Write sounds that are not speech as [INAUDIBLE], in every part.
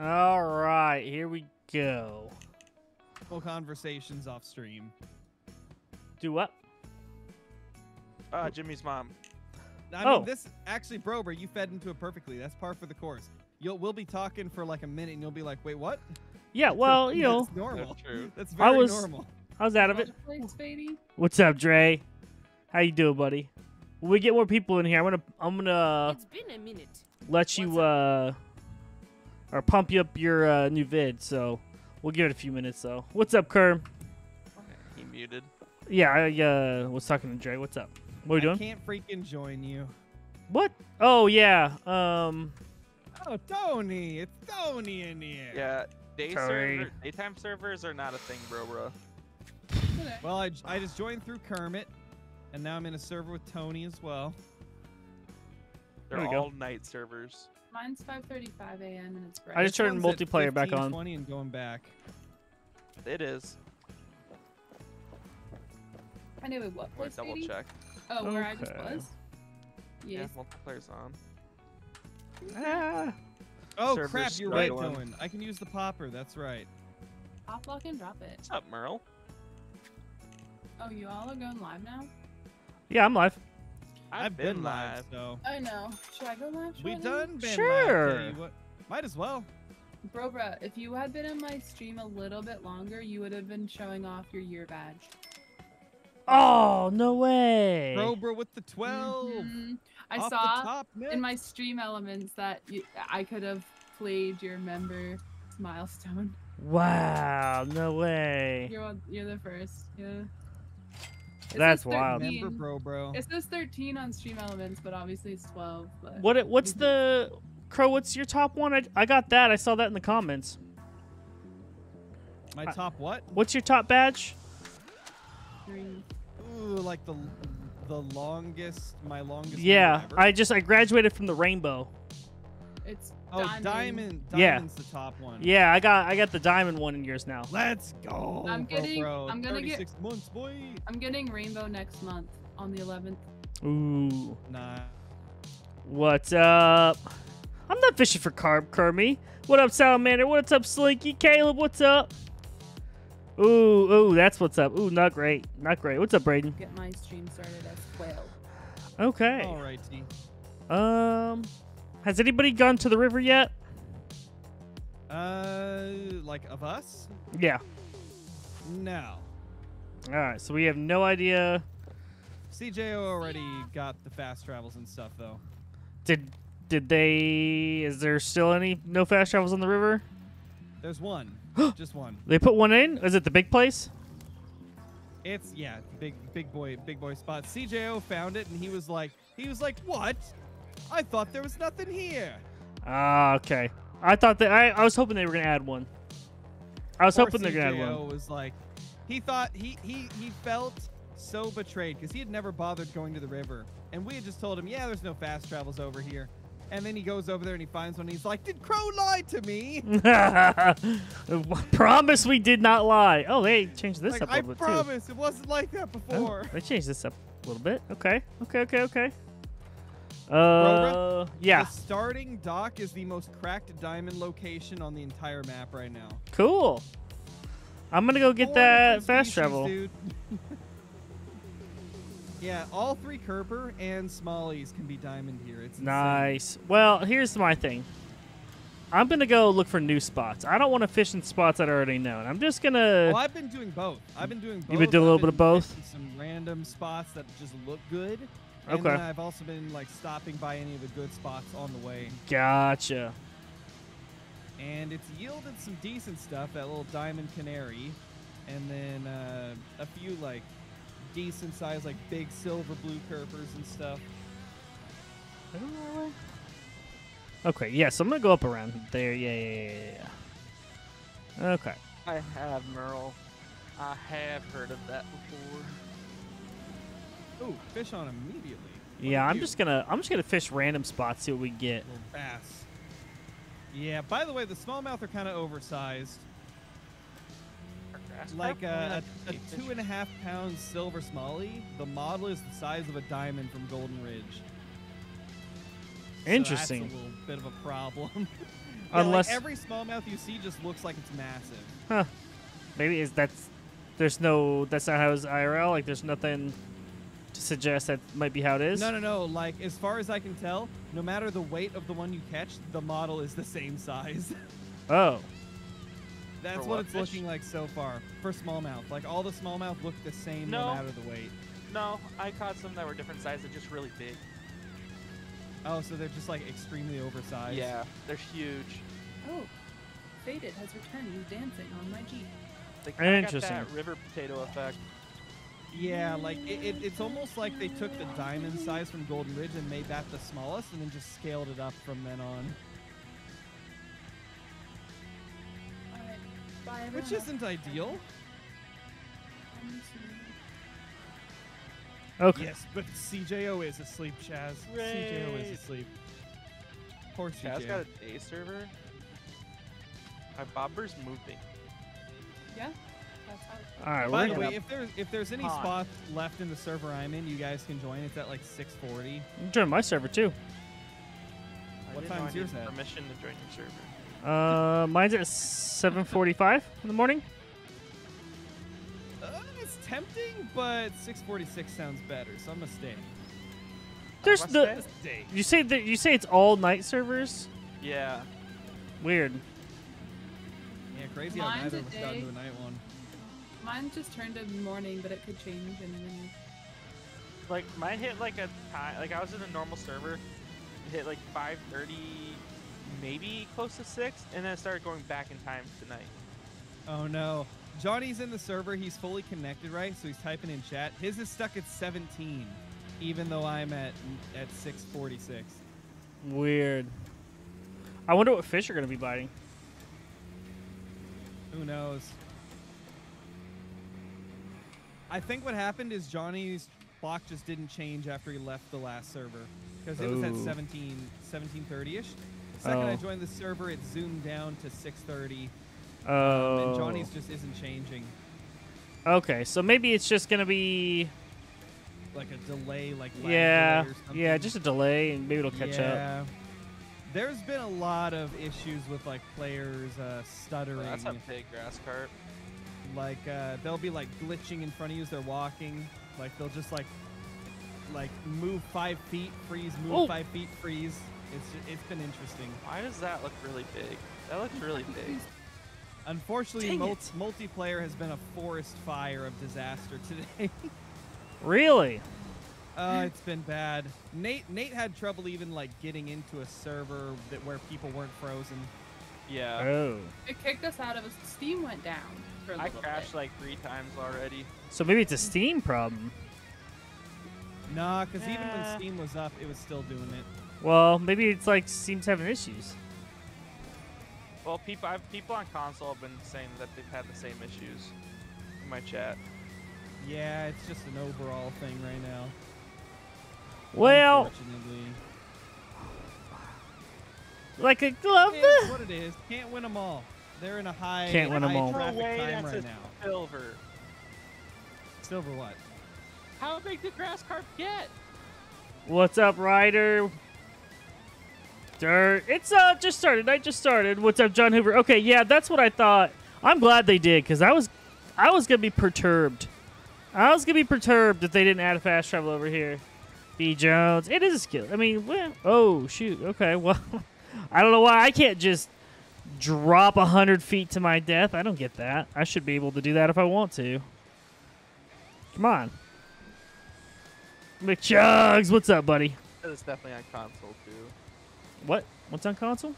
All right, here we go. Full conversations off stream. Do what? Uh, Jimmy's mom. I Oh. mean, this actually, Brobrah, you fed into it perfectly. That's par for the course. You'll we'll be talking for like a minute, and you'll be like, "Wait, what?" Yeah, well, [LAUGHS] you know, That's normal. That's true. That's I very was- normal. I was out of it. What's up, Dre? How you doing, buddy? When we get more people in here, I'm gonna I'm gonna it's been a minute. let you uh or pump you up your uh, new vid. So we'll give it a few minutes. though. what's up, Kerm? He muted. Yeah, I uh, was talking to Dre. What's up? What are you doing? I doing? can't freaking join you. What? Oh yeah. Um. Oh, Tony, it's Tony in here. Yeah, day Sorry. server, daytime servers are not a thing, bro, bro. Okay. Well, I just joined through Kermit, and now I'm in a server with Tony as well. They're There we go. all night servers. Mine's 5:35 a.m. and it's bright. I just turned multiplayer back on. 20 and going back. It is. I knew it. What Or place, double Fady? check. Oh, where I just Okay. was. Yeah, Yes. multiplayer's on. Ah. Oh Server's crap, you're right. Dylan. I can use the popper. That's right. Pop lock and drop it. What's up, Merle? Oh, you all are going live now? Yeah, I'm live. I've, been live, so I know. Should I go live? we Shorty? done been Sure. live. tell you what. Might as well. Bro, bro, if you had been in my stream a little bit longer, you would have been showing off your year badge. Oh no way. Cobra with the 12. Mhm. I Off saw top, in my stream elements that you, I could have played your member milestone. Wow. No way. You're you're the first. Yeah. It That's wild. 13. Member bro bro. It says 13 on stream elements, but obviously it's 12. But What? What's the crow? What's your top one? I, I got that. I saw that in the comments. My top what? What's your top badge? Three. Ooh, like the the longest, my longest. Yeah, ever. I just I graduated from the rainbow. It's Oh, diamond. diamond. Yeah. The top one. Yeah, I got I got the diamond one in yours now. Let's go. I'm bro, getting- bro. I'm gonna get- months, boy. I'm getting rainbow next month on the 11th. Ooh, Nah. what's up? I'm not fishing for carb, Kermy. What up, Salamander? What's up, Slinky? Caleb, what's up? Ooh, ooh, that's what's up. Ooh, not great, not great. What's up, Braden? Get my stream started as 12. Okay. All right, T. Um, has anybody gone to the river yet? Uh, like of us? Yeah. No. All right, so we have no idea. CJO already got the fast travels and stuff though. Did did they? Is there still any no fast travels on the river? There's one, [GASPS] just one. They put one in. Is it the big place? It's yeah, big big boy big boy spot. CJO found it and he was like he was like, "What? I thought there was nothing here." Ah, okay. I thought that I, I was hoping they were gonna add one. I was Poor hoping they're gonna add one. was like, he thought he he he felt so betrayed because he had never bothered going to the river, and we had just told him, "Yeah, there's no fast travels over here." And then he goes over there and he finds one. And he's like, "Did Crow lie to me?" [LAUGHS] Promise we did not lie. Oh, they changed this like, up a I little bit too. promise it wasn't like that Oh, before. they changed this up a little bit. Okay. Okay. Okay. Okay. Uh, yeah. The starting dock is the most cracked diamond location on the entire map right now. Cool. I'm gonna go get Four that fast species, travel. dude. [LAUGHS] yeah, all three Kurper and Smallies can be diamond here. It's insane. Nice. Well, here's my thing. I'm gonna go look for new spots. I don't want to fish in spots that I already know. I'm just gonna. Well, I've been doing both. I've been doing both. You've been doing a little bit of both? Some random spots that just look good. And Okay. then I've also been like stopping by any of the good spots on the way. Gotcha. And it's yielded some decent stuff, that little diamond canary. And then uh, a few like decent sized like big silver blue Kurpers and stuff. Okay. Yeah. So I'm gonna go up around there. Yeah. Yeah. Yeah. yeah, yeah. Okay. I have Merle. I have heard of that before. Ooh, fish on immediately. Look Yeah. I'm you. just gonna. I'm just gonna fish random spots. See what we get. little bass. Yeah. By the way, the smallmouth are kind of oversized. Like carp? Uh, a, Oh, a, two and a half pound silver smallie. The model is the size of a diamond from Golden Ridge. So Interesting. that's a little bit of a problem. [LAUGHS] Yeah, like, Unless every smallmouth you see just looks like it's massive. Huh. Maybe is that's there's no that's not how it's IRL. Like there's nothing to suggest that might be how it is. No, no, no. Like as far as I can tell, no matter the weight of the one you catch, the model is the same size. [LAUGHS] Oh, That's what what it's fish? looking like so far for smallmouth. Like all the smallmouth look the same no, No. matter the weight. No, I caught some that were different sizes, just really big. Oh, so they're just like extremely oversized. Yeah, they're huge. Oh, Faded has returned. He's dancing on my Jeep. They kinda Interesting. Got that river potato effect. Yeah, like it, it, it's almost like they took the diamond size from Golden Ridge and made that the smallest, and then just scaled it up from then on. Alright, bye. Which isn't ideal. Okay. Yes, but CJO is asleep, Chaz. CJO is Right. asleep. Poor Chaz got a day server. My bobber's moving. Yeah, that's how. It All right, By we're the gonna way, if there's if there's any Hot. spots left in the server I'm in, you guys can join. It's at like 6:40. join my server too. I What didn't know time's yours needed at? Permission to join your server. Uh, mine's at 7:45 in the morning. Uh, it's tempting, but 6:46 sounds better, so I'm gonna stay. There's must the say. Stay. you say that you say it's all night servers. Yeah. Weird. Yeah, crazy how Mine's neither a of us got into the night one. Mine just turned to morning, but it could change and then Like mine hit like a time. Like I was in a normal server. It hit like 5:30, maybe close to six, and then it started going back in time tonight. Oh no. Johnny's in the server. He's fully connected, right? So he's typing in chat. His is stuck at 17, even though I'm at at 6:46. Weird. I wonder what fish are gonna be biting. Who knows? I think what happened is Johnny's block just didn't change after he left the last server because it was at Ooh. 17 17:30ish. The second I Oh. joined the server, it zoomed down to 6:30, Oh. and Johnny's just isn't changing. Okay, so maybe it's just gonna be Like a delay, like lag yeah, delay or yeah, just a delay, and maybe it'll catch up. There's been a lot of issues with like players uh, stuttering. That's a big grass carp. Like uh, they'll be like glitching in front of you as they're walking. Like they'll just like like move five feet, freeze, move Oh. five feet, freeze. It's it's been interesting. Why does that look really big? That looks really [LAUGHS] big. Unfortunately, mul- multiplayer has been a forest fire of disaster today. [LAUGHS] Really? uh, it's been bad. Nate Nate had trouble even like getting into a server that where people weren't frozen. Yeah. Oh. it kicked us out of. A, Steam went down for a I crashed bit. like three times already. So maybe it's a Steam problem. Nah, because even when Steam was up, it was still doing it. Well, maybe it's like Steam's having issues. Well, people, I've, people on console have been saying that they've had the same issues in my chat. Yeah, it's just an overall thing right now. Well, like a glove. It's what it is. Can't win them all. They're in a high, Can't win 'em high all. traffic No way, time that's right a now. silver. Silver what? How big did grass carp get? What's up, Ryder? Dirt. It's uh just started. I just started. What's up, John Hoover? Okay, yeah, that's what I thought. I'm glad they did because I was, I was gonna be perturbed. I was gonna be perturbed if they didn't add a fast travel over here. B Jones. It is a skill. I mean, well, oh shoot. Okay, [LAUGHS] well, I don't know why I can't just drop a hundred feet to my death. I don't get that. I should be able to do that if I want to. Come on. McChugs, what's up, buddy? It's definitely on console too. What? What's on console?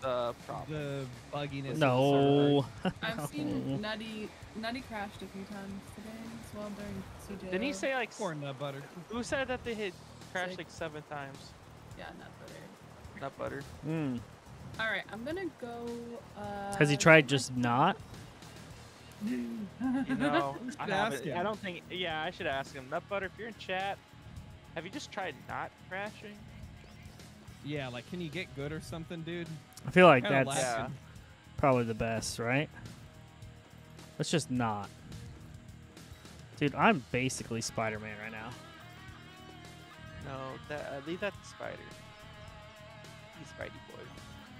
The problem. The bugginess. No. [LAUGHS] I've seen Nutty Nutty crashed a few times today as well during CJ. Didn't he say like? Of. Corn nut butter. Who said that they hit crashed Six. like seven times? Yeah, not butter. Nut butter. Hmm. All right, I'm gonna go. Uh, Has he tried just not? You know, [LAUGHS] I haven't. ask him. I don't think. Yeah, I should ask him. Nut butter. If you're in chat, have you just tried not crashing? Yeah, like can you get good or something, dude? I feel like Kinda that's Yeah. probably the best, right? Let's just not. Dude, I'm basically Spider-Man right now. No, that uh, leave that to Spider.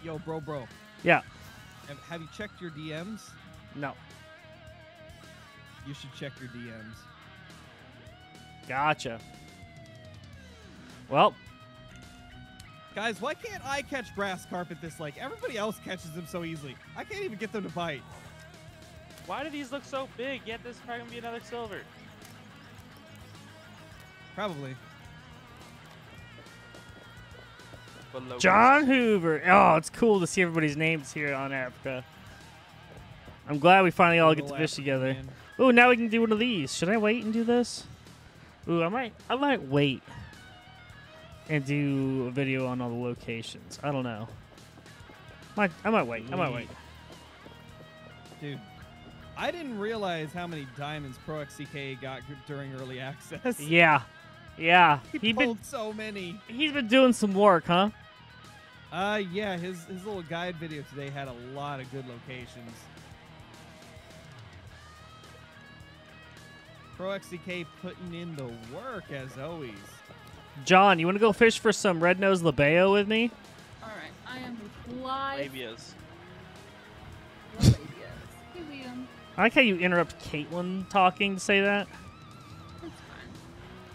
He's Spidey boy. Yo, bro, bro. Yeah. Have, have you checked your DMs? No. You should check your DMs. Gotcha. Well, Guys, why can't I catch grass carp at this lake? Everybody else catches them so easily. I can't even get them to bite. Why do these look so big? Yet this is probably gonna be another silver. Probably. But John Hoover. Oh, it's cool to see everybody's names here on Africa. I'm glad we finally all get to fish African together. man. Ooh, now we can do one of these. Should I wait and do this? Ooh, I might. I might wait and do a video on all the locations. I don't know. Might. I might wait. I might wait. Dude, I didn't realize how many diamonds Pro XCK got during early access. Yeah, yeah. He He been pulled so many. he's been doing some work, huh? Uh, yeah, his his little guide video today had a lot of good locations. Pro XCK putting in the work as always. John, you want to go fish for some red nose labeo with me? All right, I am live. labias. Labias. Liam. I like how you interrupt Caitlin talking to say that.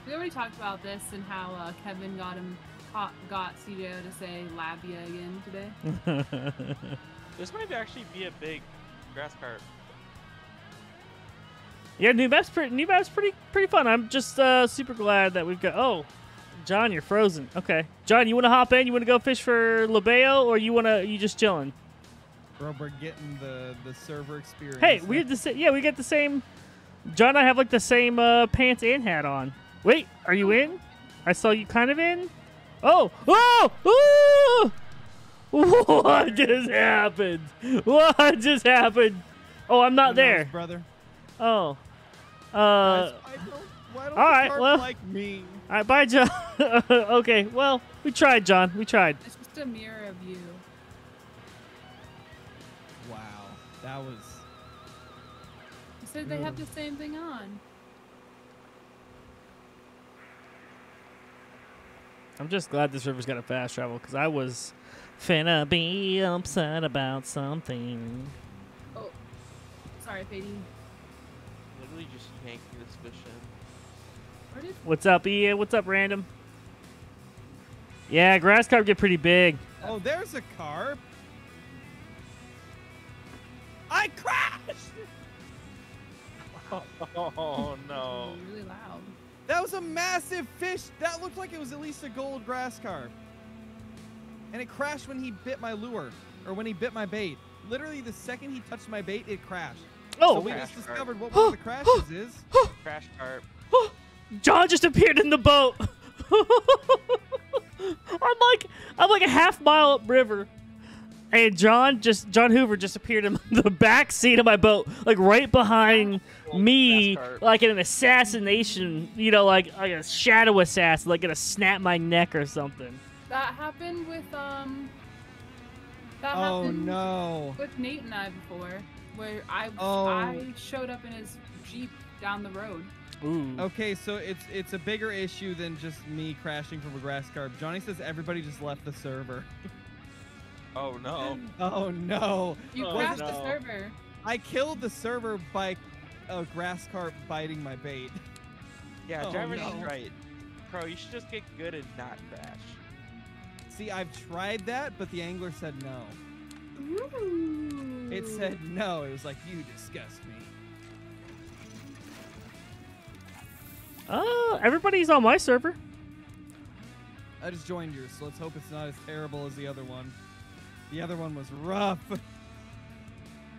That's fine. We already talked about this and how uh, Kevin got him got, got CJO to say labia again today. [LAUGHS] This might actually be a big grass carp. Yeah, new map's pretty. New map's pretty pretty fun. I'm just uh, super glad that we've got. Oh, John, you're frozen. Okay, John, you want to hop in? You want to go fish for labeo, or you want to? You just chilling? Bro, we're getting the the server experience. Hey, we had the same yeah, we got the same. John and I have like the same uh, pants and hat on. Wait, are you in? I saw you kind of in. Oh, oh, ooh! [LAUGHS] What just happened? What just happened? Oh, I'm Who not knows, there. brother. Oh, uh, Guys, why don't, why don't all the right, carp well- like me? all right, bye, John. [LAUGHS] okay, well, we tried, John. We tried. It's just a mirror of you. Wow, that was. You said they have the same thing on. I'm just glad this river's got a fast travel because I was finna be upset about something. Oh, sorry, Fady. Literally just yanking this fish in. Where did What's up, Ian? What's up, random? Yeah, grass carp get pretty big. Oh, there's a carp. I crashed. [LAUGHS] Oh no. really loud? That was a massive fish. That looked like it was at least a gold grass carp. And it crashed when he bit my lure, or when he bit my bait. Literally, the second he touched my bait, it crashed. Oh, so we Crash just carp. discovered what one of the crashes is. Crash carp. John just appeared in the boat. [LAUGHS] I'm like I'm like a half mile upriver, and John just John Hoover just appeared in [LAUGHS] the back seat of my boat, like right behind me, Grass carp. like an assassination. You know, like like a shadow assassin, like gonna snap my neck or something. That happened with um. That Oh happened no. with Nate and I before, where I Oh. I showed up in his jeep down the road. Ooh. Okay, so it's it's a bigger issue than just me crashing from a grass carp. Johnny says everybody just left the server. [LAUGHS] Oh no. Oh no. You Oh, crashed no. the server. I killed the server by a grass carp biting my bait. Yeah, [LAUGHS] Oh, driver's no. right. Pro, you should just get good and not crash. See, I've tried that, but the angler said no. Ooh. It said no. It was like, you disgust me. Uh, everybody's on my server. I just joined yours, so let's hope it's not as terrible as the other one. The other one was rough.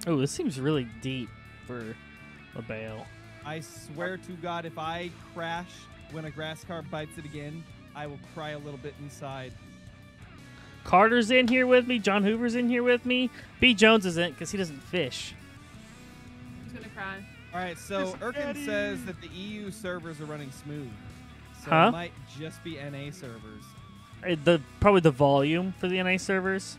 Oh, this seems really deep for a bail. I swear to God, if I crash when a grass car bites it again, I will cry a little bit inside. Carter's in here with me. John Hoover's in here with me. B. Jones isn't because he doesn't fish. He's gonna cry. All right, so Yes, Erkin Daddy. says that the EU servers are running smooth. So Huh? it might just be NA servers. Uh, The probably the volume for the NA servers.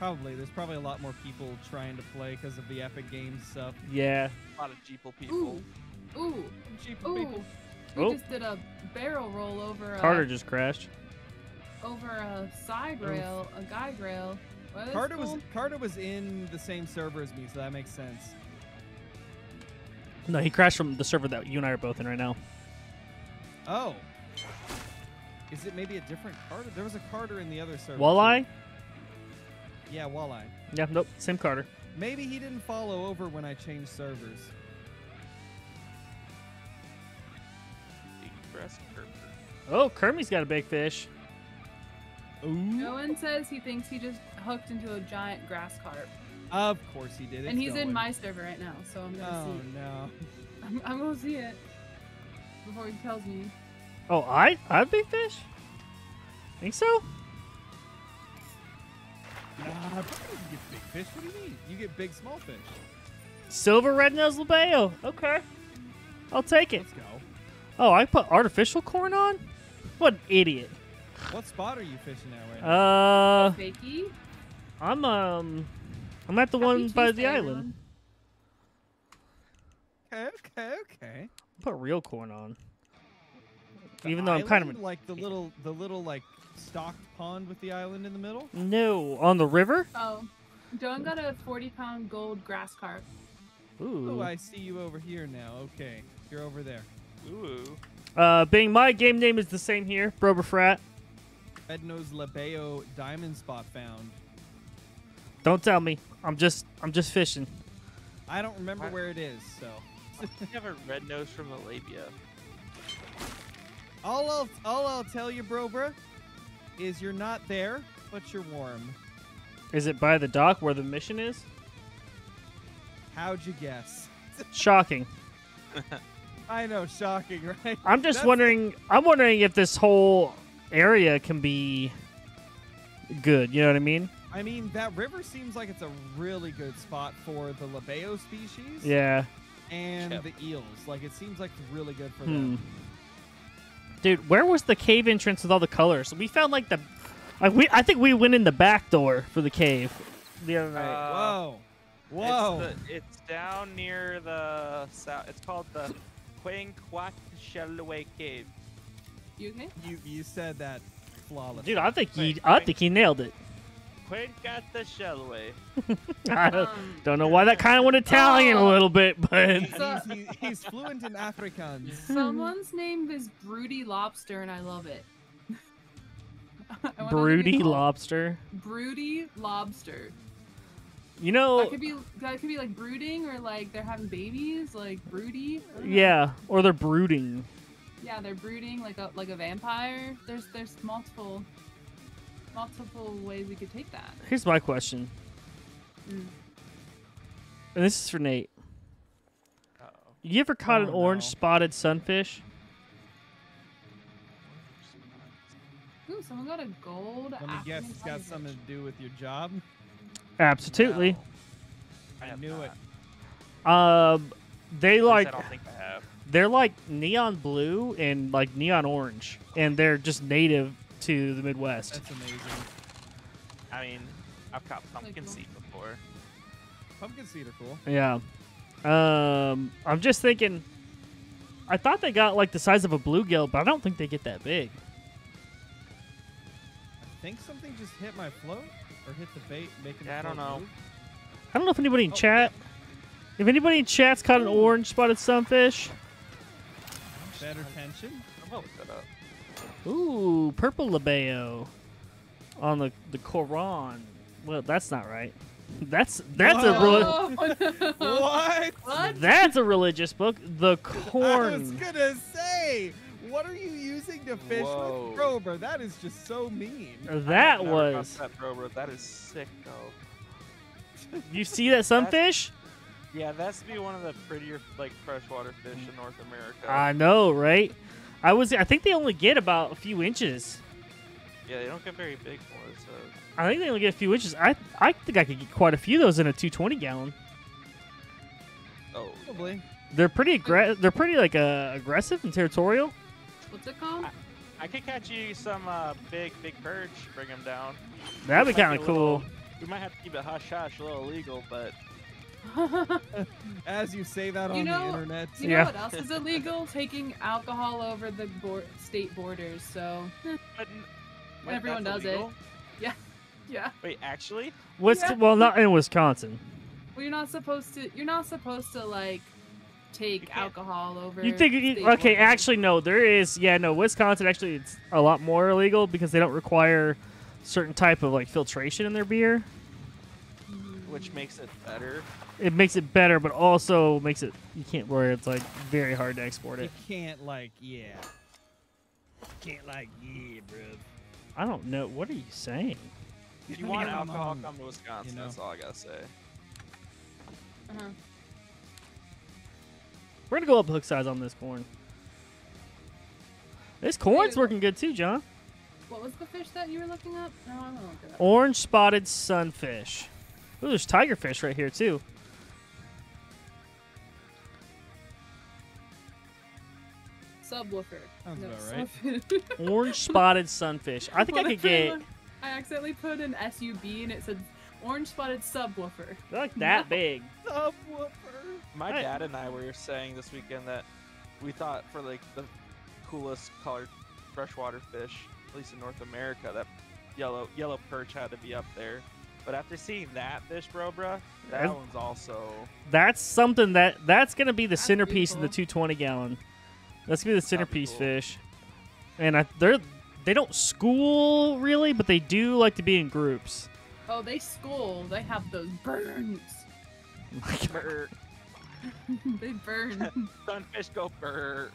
Probably. There's probably a lot more people trying to play because of the Epic Games stuff. Yeah. A lot of Jeeple people. Ooh, ooh, Cheap ooh. people. We Oh. just did a barrel roll over a Carter just crashed. over a side Oof. rail, a guide rail, What is Carter was? Carter was in the same server as me, so that makes sense. No, he crashed from the server that you and I are both in right now. Oh. Is it maybe a different Carter? There was a Carter in the other server. too. Walleye? Yeah, Walleye. Yeah, nope, Sim Carter. Maybe he didn't follow over when I changed servers. Big grass Kerber. Oh, Kermie's got a big fish. Ooh. Owen says he thinks he just hooked into a giant grass carp, Of course he did. and It's he's in my server right now, so I'm gonna Oh see. no. [LAUGHS] I'm, I'm gonna see it before he tells me. Oh, I I have big fish. Think so? Nah, I probably you get big fish. What do you mean? You get big small fish. Silver red nose labeo. Okay, I'll take it. Let's go. Oh, I put artificial corn on. What an idiot. What spot are you fishing at right now? Uh, Fakey. I'm um, I'm at the Happy one by the island. Okay, okay, okay. Put real corn on. The Even though I'm kind of like the little, the little like stocked pond with the island in the middle. no on the river. Oh, Dylan got a 40 pound gold grass carp. Ooh. Oh, I see you over here now. Okay, you're over there. Ooh. Uh, Bing, my game name is the same here, BroBrah Fratt. Red Nose Labeo diamond spot found. Don't tell me. I'm just I'm just fishing. I don't remember What? where it is, so [LAUGHS] You have a red nose from the labia. all I'll all I'll tell you, bro, bruh, is you're not there, but you're warm. Is it by the dock where the mission is? How'd you guess? [LAUGHS] Shocking. [LAUGHS] I know, shocking, right? I'm just That's- wondering. I'm wondering if this whole area can be good. You know what I mean? I mean, that river seems like it's a really good spot for the labeo species Yeah. and Yep. the eels. Like, it seems like it's really good for Hmm. them. Dude, where was the cave entrance with all the colors? We found like the, like we. I think we went in the back door for the cave the other night. Uh, Whoa. Whoa. It's, the, it's down near the south. It's called the Quanquatchelaway Cave. You okay? you you said that flawless. Dude, I think he. I think he nailed it. Quanquatchelaway. [LAUGHS] I don't, Um, don't know why that kind of went Italian a Oh. little bit, but He's, So- he's, he's fluent in Afrikaans. [LAUGHS] Someone's name is Broody Lobster, and I love it. [LAUGHS] I wonder what they'd be broody lobster. Broody Lobster. You know, That could be that could be like brooding or like they're having babies, like broody. I know. yeah, or they're brooding. Yeah, they're brooding like a like a vampire. There's there's multiple multiple ways we could take that. Here's my question, Mm. and this is for Nate. Uh-oh. You ever caught an Oh, orange no. spotted sunfish? Ooh, someone got a gold. Let me guess, it's got something to do with your job. Absolutely. No. I have knew it. Um, they At like I don't think I have. they're like neon blue and like neon orange, and they're just native to the Midwest. That's amazing. I mean, I've caught pumpkin seed before. Pumpkin seed are cool. Yeah. Um, I'm just thinking. I thought they got like the size of a bluegill, but I don't think they get that big. I think something just hit my float or hit the bait, making Yeah, I don't know. move. I don't know if anybody in Oh, chat, if anybody in chat's caught an orange spotted sunfish. Better tension. I'm gonna look that up. Ooh, purple labeo on the the Quran. Well, that's not right. That's that's a Whoa. reli- [LAUGHS] Oh, what? what? that's a religious book. The corn. I was gonna say, what are you using to fish Whoa. with Grover? That is just so mean. That I've never caught was. that bro, bro. That is sick though. You see that sunfish? Yeah, that's to be one of the prettier like freshwater fish in North America. I know, right? I was. I think they only get about a few inches. yeah, they don't get very big for it, so I think they only get a few inches. I I think I could get quite a few of those in a 220 gallon. oh, Probably. They're pretty aggra- They're pretty like uh, aggressive and territorial. What's it called? I could catch you some uh, big big perch, bring them down. That'd be kind a of little- cool. We might have to keep it hush hush, a little illegal, but [LAUGHS] As you say that You on know- the internet. you know Yeah. what else is illegal? [LAUGHS] Taking alcohol over the bor- state borders. So but [LAUGHS] wait, Everyone that's does it. Yeah. Yeah. Wait, actually? Wis- Yeah. Well, not in Wisconsin. Well, you're not supposed to. You're not supposed to like take alcohol over. You think? state Okay, borders. actually, no. There is. Yeah, no. Wisconsin actually it's a lot more illegal because they don't require certain type of like filtration in their beer. Which makes it better. It makes it better, but also makes it you can't worry. it's like very hard to export it. You it. can't like, yeah. Can't like, yeah, bro. I don't know. What are you saying? If you want alcohol, come to Wisconsin. know. That's all I gotta say. Uh-huh. We're gonna go up hook size on this corn. This corn's Dude. working good too, John. What was the fish that you were looking up? No, I'm gonna look it up. Orange spotted sunfish. Ooh, there's tigerfish right here too. Subwoofer. Sounds No, about right. [LAUGHS] Orange spotted sunfish. I think I What could if get look- I accidentally put an SUB and it said orange spotted subwoofer. they're like that big. Subwoofer. My Hey. dad and I were saying this weekend that we thought for like the coolest colored freshwater fish, at least in North America, that yellow yellow perch had to be up there. But after seeing that fish, bro, bruh, that I've- one's also That's something that that's gonna be the That's pretty centerpiece of the 220 gallon. That's gonna be the That'd be centerpiece cool. fish. And I, they're they don't school really, but they do like to be in groups. Oh, they school. They have those burns. Brr, [LAUGHS] they burn. [LAUGHS] sunfish go burr.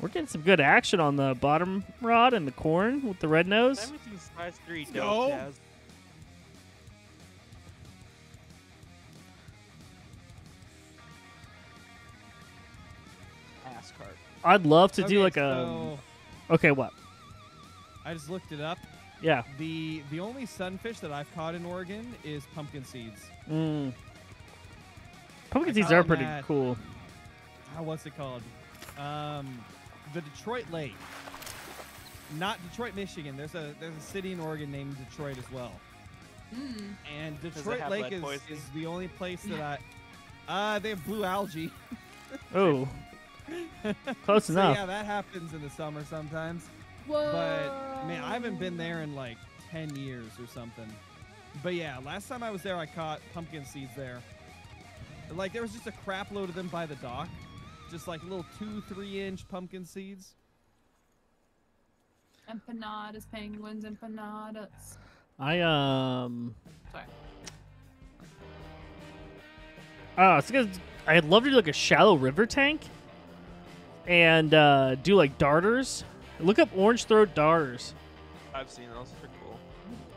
We're getting some good action on the bottom rod and the corn with the red nose. Everything's size three Let's I'd love to do Okay, like a okay, what? I just looked it up. Yeah. The the only sunfish that I've caught in Oregon is pumpkin seeds. Mm. Pumpkin I seeds are pretty at- cool. Ah, what's it called? Um, the Detroit Lake. Not Detroit, Michigan. There's a there's a city in Oregon named Detroit as well. mm. And Detroit Lake is, poisoning? is the only place that [LAUGHS] I. Uh, they have blue algae. [LAUGHS] Oh, [LAUGHS] close so enough. yeah, that happens in the summer sometimes. Whoa. But man, I haven't been there in like ten years or something. But yeah, last time I was there, I caught pumpkin seeds there. Like there was just a crap load of them by the dock, just like little two, three inch pumpkin seeds. Empanadas, penguins, empanadas. I um. Sorry. Oh, it's because I'd love to do like a shallow river tank, and uh, do like darters. Look up orange throat darters. I've seen those. They're cool.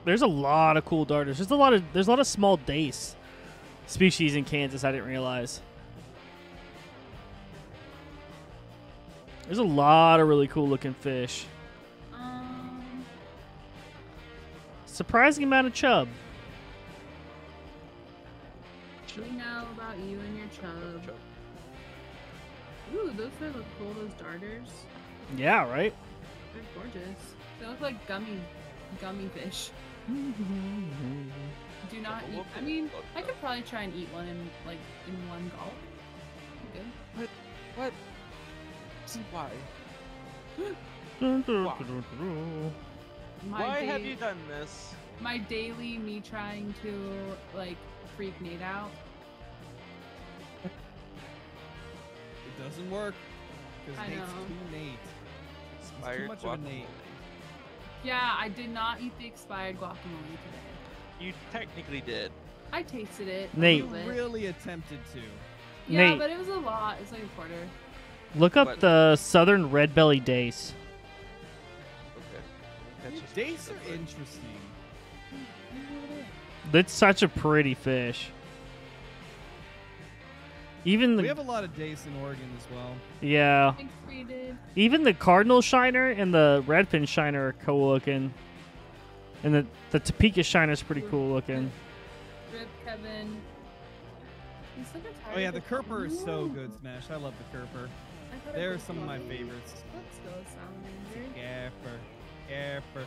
There's a lot of cool darters. There's a lot of there's a lot of small dace species in Kansas. I didn't realize. There's a lot of really cool looking fish. Um, Surprising amount of chub. we know about you and your chub. Ooh, those are look cool. Those darters. Yeah, right. They're gorgeous. They look like gummy, gummy fish. [LAUGHS] Do not eat. I mean, I could probably try and eat one in like in one gulp. Good. What? Why? My Why day- have you done this? my daily me trying to like freak Nate out. Doesn't work because Nate's know. too Nate. He's too Expired much of a Nate. guacamole. Yeah, I did not eat the expired guacamole today. You technically did. I tasted it. a Nate. You really attempted to. Yeah, Nate. but it was a lot. It's like a quarter. Look up What? the southern red belly dace. Okay. That's just- Dates are interesting. That's such a pretty fish. Even the, We have a lot of dates in Oregon as well. yeah, even the cardinal shiner and the redfin shiner are cool looking, and the the Topeka shiner is pretty cool looking. Rip Kevin. So Oh yeah, the Kurper is so good, Smash. I love the Kurper. I thought I They're put some of my favorites. Let's go, salamander. Kurper. Kurper.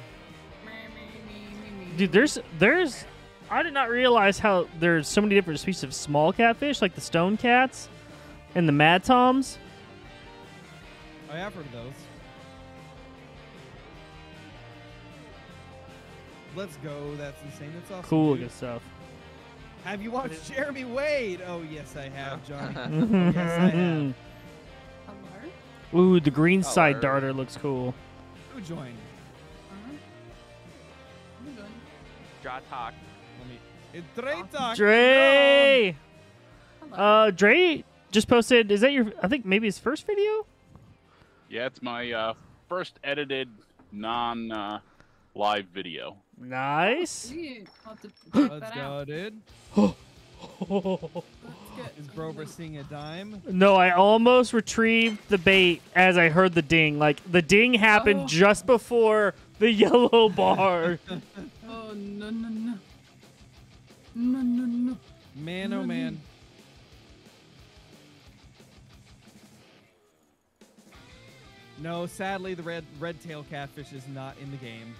Dude, there's there's I did not realize how there's so many different species of small catfish, like the stone cats and the mad toms. Oh, yeah, I've heard of those. Let's go. That's insane. That's awesome. Cool dude. good stuff. Have you watched Jeremy Wade? Oh, yes, I have, Johnny. [LAUGHS] yes, I [LAUGHS] have. Ooh, the green side darter looks cool. Who joined? Dre Talk. Let me. It's Dre Talk. Dre! Uh, Dre just posted, is that your, I think maybe his first video? Yeah, it's my uh, first edited non uh, live video. Nice. [GASPS] Let's go, dude. Is Brobrah seeing a dime? No, I almost retrieved the bait as I heard the ding. Like, the ding happened Oh. just before the [LAUGHS] yellow bar. [LAUGHS] Oh no no no. No no no. Man, oh man. No, sadly, the red red tail catfish is not in the game.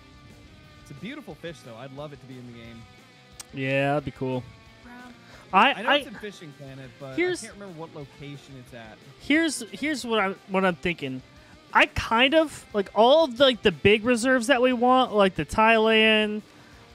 It's a beautiful fish, though. I'd love it to be in the game. yeah, that'd be cool. Brown. I, I know I, it's in Fishing Planet, but Here's- I can't remember what location it's at. here's here's what I'm what I'm thinking. I kind of like all of the, like the big reserves that we want, like the Thailand,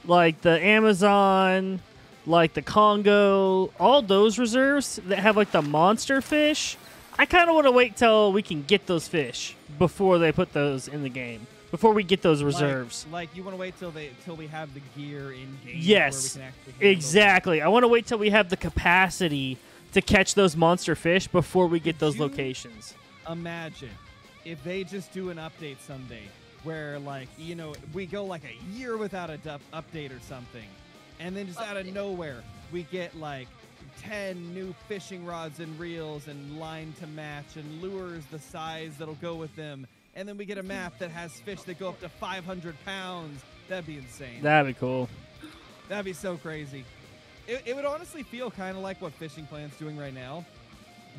like the Amazon, like the Congo, all those reserves that have like the monster fish. I kind of want to wait till we can get those fish before they put those in the game. Before we get those reserves. Like, like you want to wait till they till we have the gear in game. Yes, where we can actually handle Exactly. I want to wait till we have the capacity to catch those monster fish before we get those you- locations. imagine if they just do an update someday where like you know we go like a year without a update or something and then just out of Update. nowhere we get like 10 new fishing rods and reels and line to match and lures the size that'll go with them and then we get a map that has fish that go up to 500 pounds that'd be insane That'd be cool. That'd be so crazy. It, it would honestly feel kind of like what Fishing Plan's doing right now,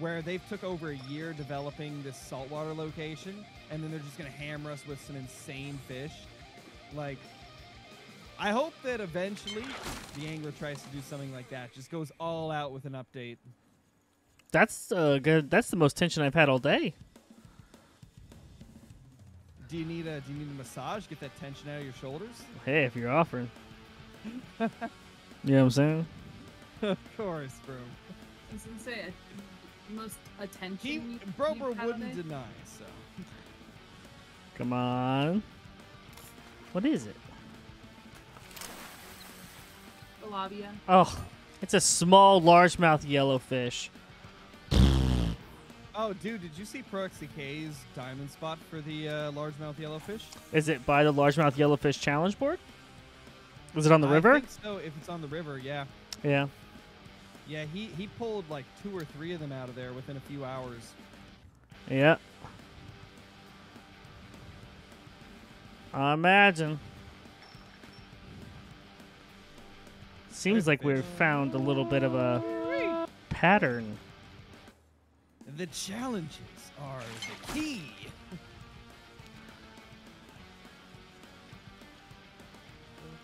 where they've took over a year developing this saltwater location, and then they're just gonna hammer us with some insane fish. Like, I hope that eventually the angler tries to do something like that, just goes all out with an update. That's uh good. That's the most tension I've had all day. Do you need a Do you need a massage? Get that tension out of your shoulders? Hey, if you're offering. [LAUGHS] you know what I'm saying? [LAUGHS] of course, bro. I was gonna say it. Most attention. He you- Brobrah you've had all wouldn't deny, so. Come on. What is it? The labia. Oh, it's a small largemouth yellowfish. Oh, dude, did you see Pro XCK's diamond spot for the uh, largemouth yellowfish? Is it by the largemouth yellowfish challenge board? Is it on the I river? think so. If it's on the river, yeah, Yeah. yeah. He he pulled like two or three of them out of there within a few hours. Yeah. I imagine. Seems like we've found a little bit of a pattern. The challenges are the key.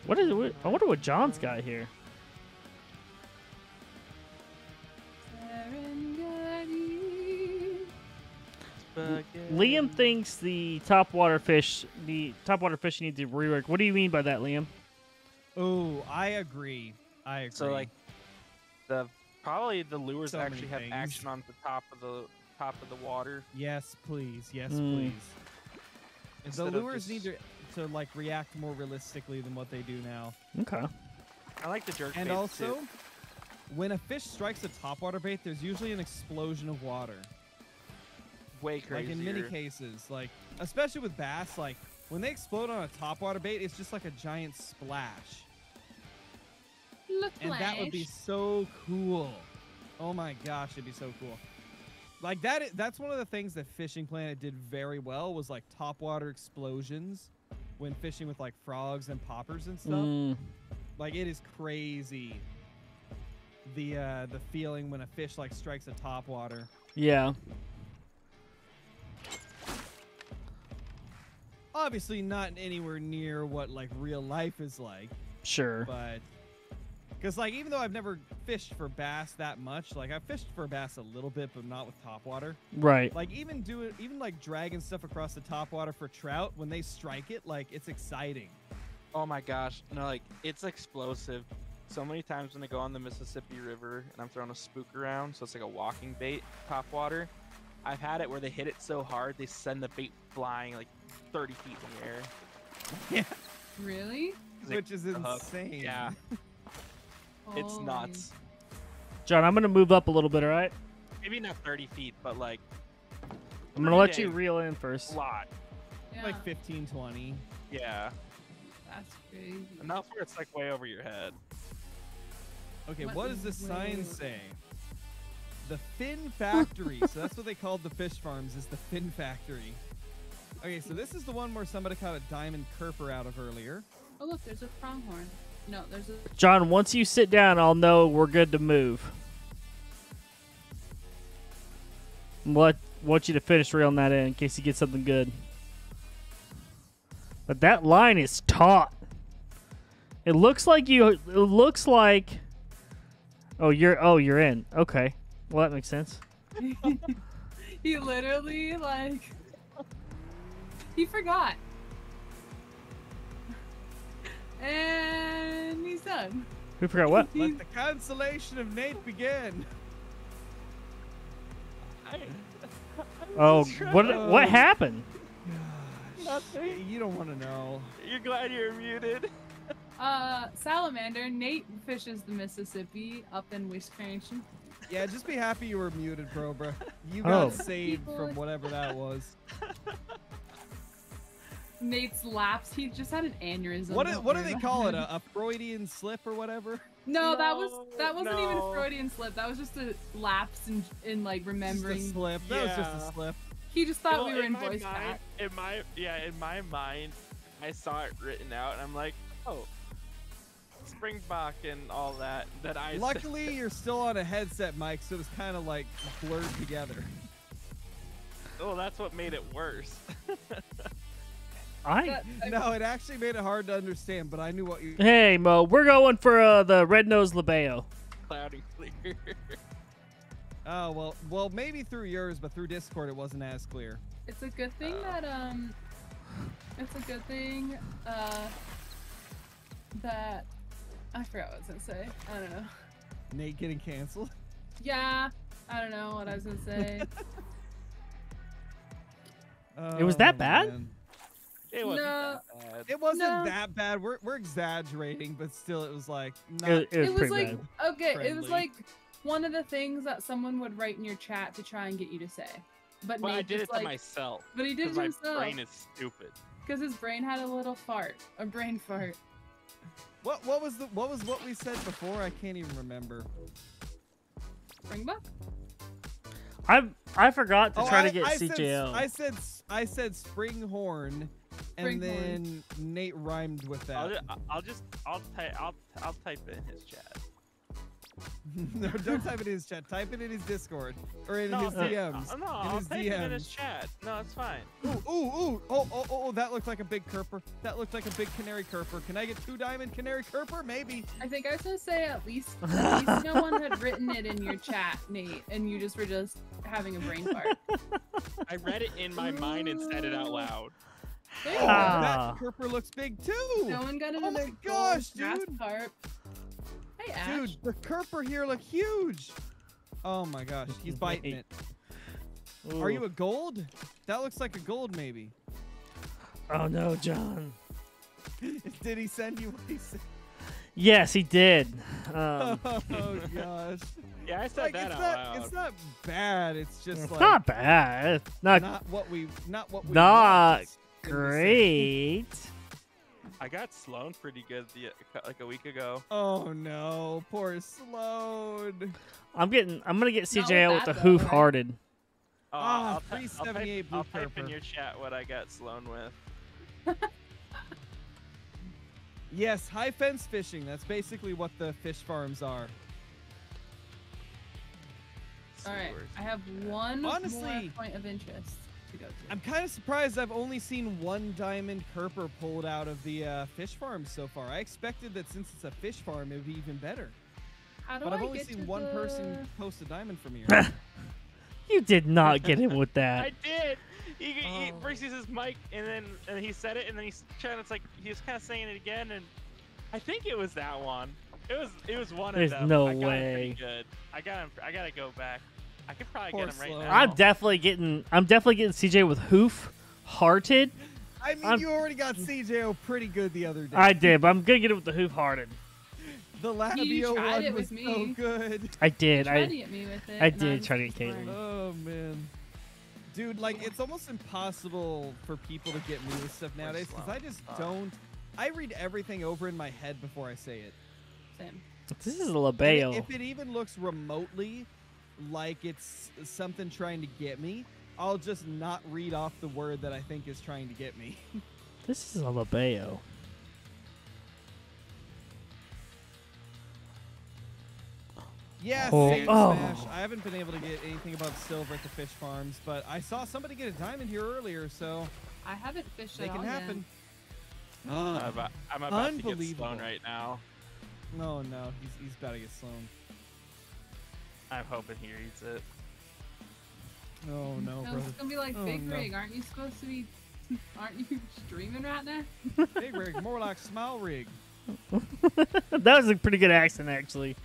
What is it? I wonder what John's got here. Liam thinks the top water fish, the top water fish needs a rework. What do you mean by that, Liam? Oh, I agree. I agree. So like the probably the lures So actually have things. action on the top of the top of the water. yes, please, yes, Mm. please. The Instead of lures just- need to to like react more realistically than what they do now. Okay. I like the jerk And also, too. when a fish strikes a topwater bait, there's usually an explosion of water. way crazier. Like in many cases, like especially with bass, like when they explode on a topwater bait, it's just like a giant splash, Look and that would be so cool. Oh my gosh, it'd be so cool. Like that that's one of the things that Fishing Planet did very well was like topwater explosions when fishing with like frogs and poppers and stuff. Mm, Like it is crazy. The uh, the feeling when a fish like strikes a topwater. yeah. Obviously, not anywhere near what like real life is like. Sure. but Because like even though I've never fished for bass that much, like I've fished for bass a little bit, but not with top water. Right. Like even doing even like dragging stuff across the top water for trout when they strike it, like it's exciting. Oh my gosh, no, like it's explosive. So many times when I go on the Mississippi River and I'm throwing a spook around, so it's like a walking bait, top water. I've had it where they hit it so hard they send the bait flying like 30 feet in the air. Yeah, Really? Which is insane. Yeah, [LAUGHS] it's Holy- nuts. John, I'm gonna move up a little bit. All right. Maybe not 30 feet, but like I'm gonna let you reel in first. a first. lot. Yeah, like 15, 20. Yeah, that's crazy. enough where it's like way over your head. Okay, What what is does the sign over- say? The Fin Factory. so that's what they called the fish farms is the Fin Factory. Okay, so this is the one where somebody caught a diamond kurper out of earlier. Oh look, there's a pronghorn. No, there's a. John, once you sit down, I'll know we're good to move. What want you to finish reeling that in in case you get something good. But that line is taut. It looks like you. It looks like. Oh, you're. Oh, you're in. Okay. Well, that makes sense. [LAUGHS] he literally like. He forgot. And he's done. We forgot what. Let the consolation of Nate begin. I, [LAUGHS] Oh, what? to- What happened? [SIGHS] Nothing. You don't want to know. You're glad you're muted. [LAUGHS] Uh, salamander. Nate fishes the Mississippi up in Wisconsin. Yeah, just be happy you were muted, Brobrah. You got Oh. saved from whatever that was. [LAUGHS] Nate's laps. He just had an aneurysm. What do, what do they call it? A, a Freudian slip or whatever? [LAUGHS] No, that was that wasn't even a. Freudian slip. That was just a lapse in in like Just a remembering. slip. That was just a slip. He just thought Well, we were in, my voice mind, chat. In my yeah, in my mind, I saw it written out, and I'm like, oh, Springbok and all that. That I said- Luckily, you're still on a headset mic, so it was kind of like blurred together. oh, that's what made it worse. [LAUGHS] I. No, it actually made it hard to understand, but I knew what you. Hey Mo, we're going for uh, the red nose labeo. Cloudy clear. [LAUGHS] Oh well, well maybe through yours, but through Discord it wasn't as clear. It's a good thing Oh. that um, it's a good thing uh that I forgot what I was gonna say. I don't know. Nate getting canceled. Yeah, I don't know what I was gonna say. [LAUGHS] It was that Oh, bad? man. It wasn't No. that bad. It wasn't No. that bad. We're, we're exaggerating, but still, it was like not. It, it was it was pretty like bad. okay, it was like one of the things that someone would write in your chat to try and get you to say. But Well, I Nate did it just to like, myself but he did because to my himself brain is stupid. because his brain had a little fart, a brain fart. what what was the what was what we said before? I can't even remember. Springbok? I I forgot to Oh, try I, to get I said, I said s- I said springhorn, and Springhorn. then Nate rhymed with I'll that. just, I'll just, I'll type, I'll, I'll type it in his chat. [LAUGHS] no, don't type it in his chat. Type it in his Discord or in No, his uh, DMs. uh, no, in I'll his type it in his chat. No, it's fine. Ooh, ooh, ooh! Oh, oh, oh! That looks like a big kurper. That looks like a big canary kurper. Can I get two diamond canary kurper? Maybe. I think I was gonna say at least [LAUGHS] at least no one had written it in your chat, Nate, and you just were just having a brain fart. I read it in my mind and said it out loud. There Oh. Ah. that kurper looks big too. No one got it Oh my gosh, dude. Carp. Hey Ash. Dude, the kurper here look huge. Oh my gosh, he's [LAUGHS] biting it. Are you a gold? That looks like a gold, maybe. Oh no, John. [LAUGHS] Did he send you what he said? Yes, he did. [LAUGHS] Um, oh gosh. Yeah, I said Like, that it's out not loud. it's not bad. It's just it's like not bad. It's not, not what we not what we Not want in the great. I got Sloan pretty good the, like a week ago. Oh no, poor Sloan. I'm getting. I'm gonna get Not with CJL with the though, hoof right? hearted. Oh, Ah, I'll, ty- I'll, type, 378 I'll blue type in your chat what I got Sloan with. [LAUGHS] Yes, high fence fishing. That's basically what the fish farms are. All right, I have one more Honestly- point of interest. To go to. I'm kind of surprised I've only seen one diamond kurper pulled out of the uh, fish farm so far. I expected that since it's a fish farm, it would be even better. How do But I I've only get seen one the... person post a diamond from here. [LAUGHS] You did not get him with that. [LAUGHS] I did. He, he Oh. first uses his mic and then and he said it and then he's trying. It's like he was kind of saying it again and I think it was that one. It was it was one There's of them. There's no I got way. pretty good. I got him. I gotta go back. I could probably Poor get him right Sloan. now. I'm definitely getting. I'm definitely getting CJ with hoof, hearted. I mean, I'm- you already got CJ pretty good the other day. I did, but I'm gonna get it with the hoof hearted. The Labeo You tried one it was with so good. I You did. tried to I get me with it. I did try to just get boring. Caitlin. Oh man, dude, like it's almost impossible for people to get me with stuff nowadays because I just don't. I read everything over in my head before I say it. Same. This is a And labeo. If it even looks remotely like it's something trying to get me, I'll just not read off the word that I think is trying to get me. [LAUGHS] This is a labeo. Yeah, Oh. same Oh. Smash. I haven't been able to get anything above silver at the fish farms, but I saw somebody get a diamond here earlier, so I haven't fished it at can all yet. happen. I'm about, I'm about to get Unbelievable. Sloan right now. No, no, he's he's about to get slown. I'm hoping he reads it. Oh no, No, brother. it's gonna be like Oh, Big no. Rig. Aren't you supposed to be? [LAUGHS] Aren't you streaming right now? [LAUGHS] Big rig, more like small rig. [LAUGHS] that was a pretty good accent, actually.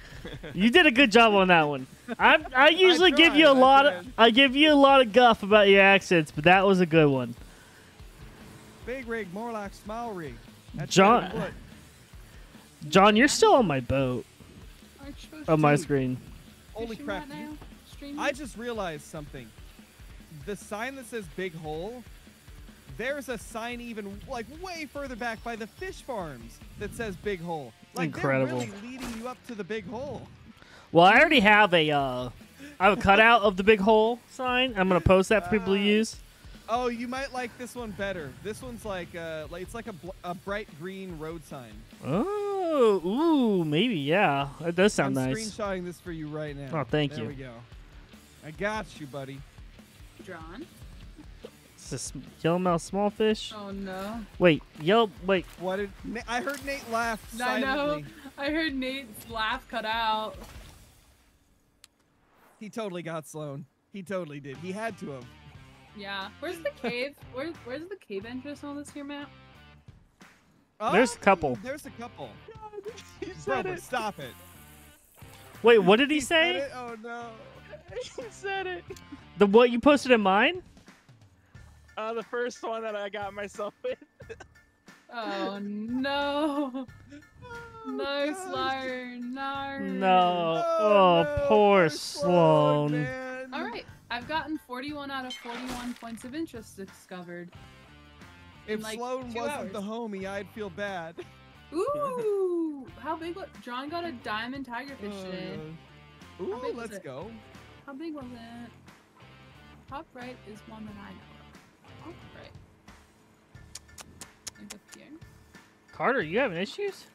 You did a good job on that one. I I usually give you a lot of. I give you a lot of guff about your accents, but that was a good one. Big rig, more like small rig. That's John- better than what? John, you're still on my boat Aren't you supposed on my screen. Holy crap! Right you- I just realized something. The sign that says Big Hole, there's a sign even like way further back by the fish farms that says Big Hole. Like Incredible. they're really leading you up to the Big Hole. Well, I already have a uh, I have a cutout of the big hole sign. I'm gonna post that for people to Ah. use. Oh, you might like this one better. This one's like uh, like it's like a, bl- a bright green road sign. Oh, ooh, maybe yeah. That does sound nice. I'm screenshotting this for you right now. Oh, thank there you. There we go. I got you, buddy. drawn. It's a sm- yellowmouth smallfish. Oh no! Wait, yellow. Wait, What did Na- I heard Nate laugh I know. I heard Nate's laugh cut out. He totally got Sloan. He totally did. He had to have. Yeah. Where's the cave? [LAUGHS] Where, where's the cave entrance on this here map? There's a couple. Um, There's a couple. he Bro, said [LAUGHS] but it. stop it. wait. What did he said say? it? Oh no. [LAUGHS] he said it. The what you posted in mine? Uh, the first one that I got myself with. Oh no! No, gosh. Slyer, no. No. Oh, no, poor Sloan, Sloan. All right, I've gotten 41 out of 41 points of interest discovered. If in, like, Sloan wasn't the homie, I'd feel bad. [LAUGHS] Ooh, how big was John got a diamond tigerfish Oh, today? Ooh, let's it? go. How big was it? Top right is one that I know of. Top right. Like up here. Carter, you having issues?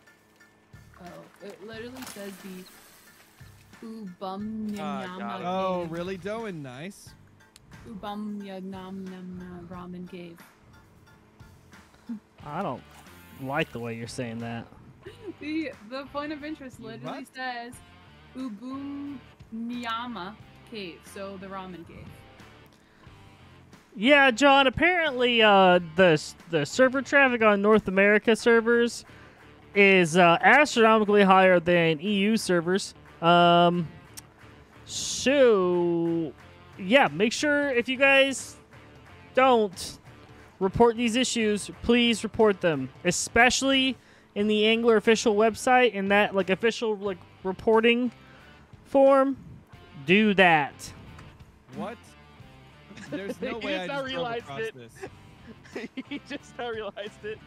Oh, it literally says the Ubum Ah, Nyam. Oh, really doing nice. Ubum Yagnam Nam Ramen Cave. I don't like the way you're saying that. [LAUGHS] The the point of interest literally what? says Ubum Nyama Cave, so the ramen cave. Yeah, John. Apparently, uh, the the server traffic on North America servers is uh, astronomically higher than EU servers. Um, so yeah, make sure if you guys don't report these issues, please report them, especially in the Angler official website in that like official like reporting form. Do that. What? There's [LAUGHS] no way I just now just drove realized across it. this. [LAUGHS] he just now realized it.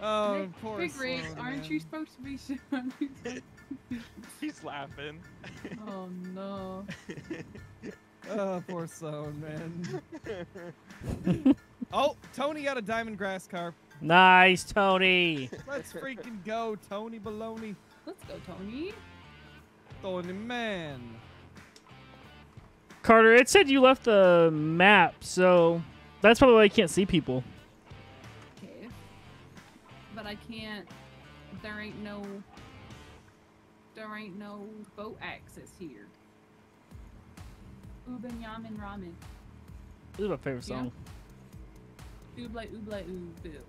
Oh, Big- poor Big Rig, aren't man. you supposed to be? [LAUGHS] aren't you supposed- He's laughing. oh no! [LAUGHS] Oh, poor Sloan, man. [LAUGHS] oh, Tony got a diamond grass carp. Nice, Tony. Let's freaking go, Tony Baloney. Let's go, Tony. Tony man. Carter, it said you left the map, so That's probably why you can't see people. Okay. But I can't. There ain't no. There ain't no boat access here. Uban Yamin Ramen. This is my favorite Yeah. song. Double ooble oo boo.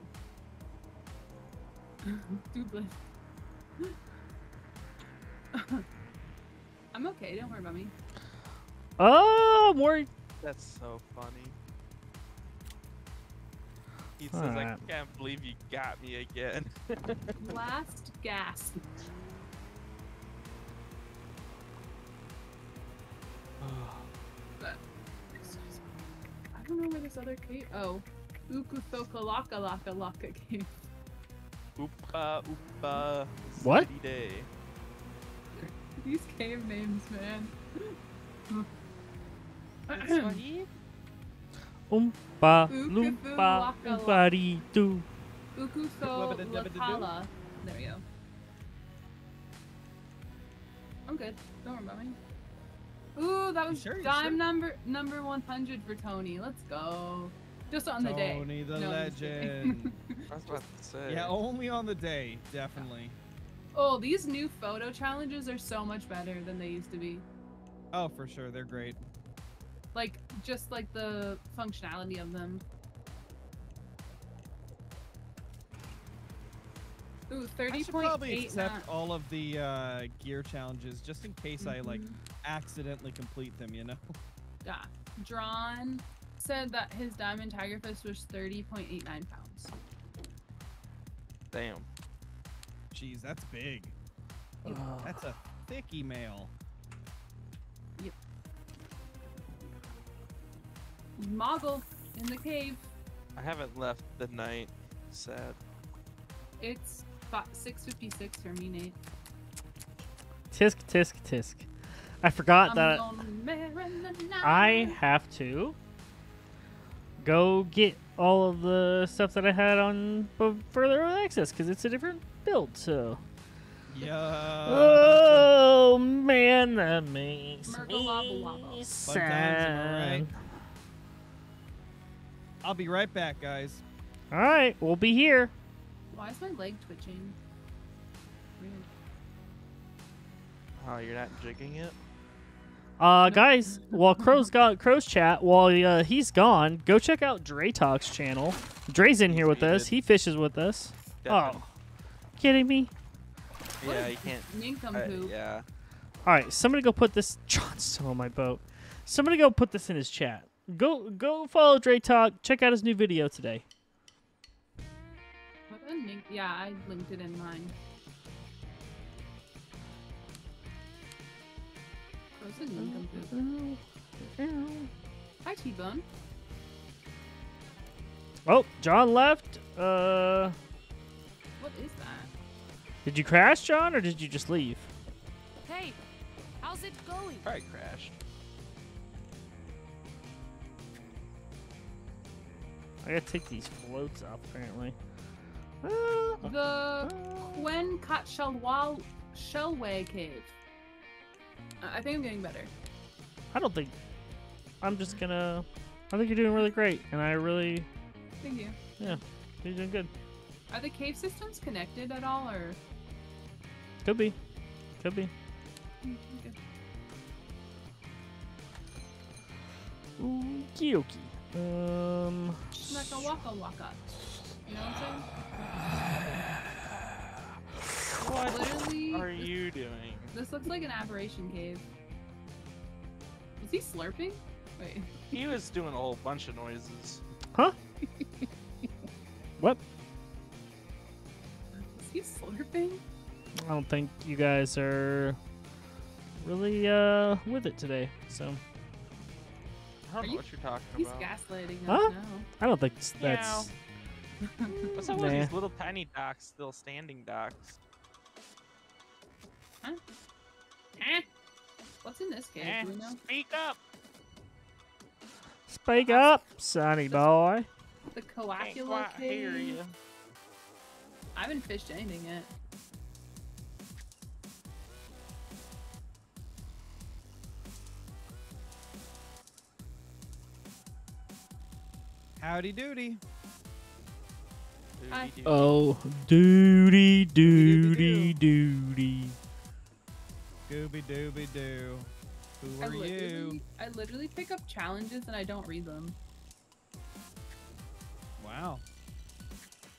Double. [LAUGHS] I'm okay, don't worry about me. Oh, I'm worried. That's so funny. He says, Alright. I can't believe you got me again. [LAUGHS] Last gasp. But I don't know where this other cave. Oh, Ukusoka Laka Laka Laka cave. Oopa, oopa. What? Day. [LAUGHS] These cave names, man. Swahili? Oompa, Ooka loompa, foo, waka oompa doo. Ukuso Lakala. There we go. I'm good. Don't worry about me. Ooh, that was sure? You dime sure? number number 100 for Tony. Let's go. Just on the day. Tony the No, I'm just kidding. legend. [LAUGHS] I was about to say. yeah, only on the day, definitely. Oh, these new photo challenges are so much better than they used to be. Oh, for sure, they're great. Like, just like the functionality of them. Ooh, I should probably 30.8 accept all of the uh, gear challenges just in case I like Mhm. accidentally complete them. You know. [LAUGHS] Yeah. Drawn said that his diamond tiger fish was 30.89 pounds. Damn. Jeez, that's big. Ugh. That's a thick email. Yep. Moggel in the cave. I haven't left the night. Sad. It's fi- 6.56 for me, Nate. Tisk, tisk, tisk. I forgot I'm that gonna marry the night. I have to go get all of the stuff that I had on b- further access because it's a different build. So, Yeah. oh man, that makes Mergle wobble me wobble. Fun times, am I sad. right? I'll be right back, guys. All right, we'll be here. Why is my leg twitching? Weird. Oh, you're not jigging it? Uh, guys, while Crow's got Crow's chat, while uh, he's gone, go check out Dre Talk's channel. Dre's in here He's with us. He fishes with us. Definitely. Oh, kidding me? Yeah, you can't. uh, Nincompoop. yeah. All right, somebody go put this. [LAUGHS] John's still on my boat. Somebody go put this in his chat. Go go follow Dre Talk. Check out his new video today. What a yeah, I linked it in mine. Where's the nincompoop? Hi, T-Bone. Oh, John left. Uh, What is that? did you crash, John, or did you just leave? Hey, how's it going? Probably crashed. I gotta take these floats up, apparently. The Quen Kat Shalwal Shellway Cave. I think I'm getting better. I don't think. I'm just gonna. I think you're doing really great, and I really. Thank you. Yeah, you're doing good. Are the cave systems connected at all, or? Could be. Could be. Mm, okay. Okie dokie. Um. Like a waka waka. You know what I'm saying? What Literally, are you doing? this looks like an aberration cave. Was he slurping? Wait. He was doing a whole bunch of noises. Huh? [LAUGHS] what? Is he slurping? I don't think you guys are really uh with it today. So I don't Are know you- what you're talking He's about. He's gaslighting us Huh? us I don't think s- that's. [LAUGHS] What's up with these little tiny docks still standing docks? Now. Eh? What's in this game? Eh, Do know? speak up! Speak up, sonny boy. The Can't quite hear cave. you. I haven't fished anything yet. Howdy doody. Hi. Doody-doo. Oh, duty, duty, duty. Gooby dooby doo. Who I are you? I literally pick up challenges and I don't read them. Wow.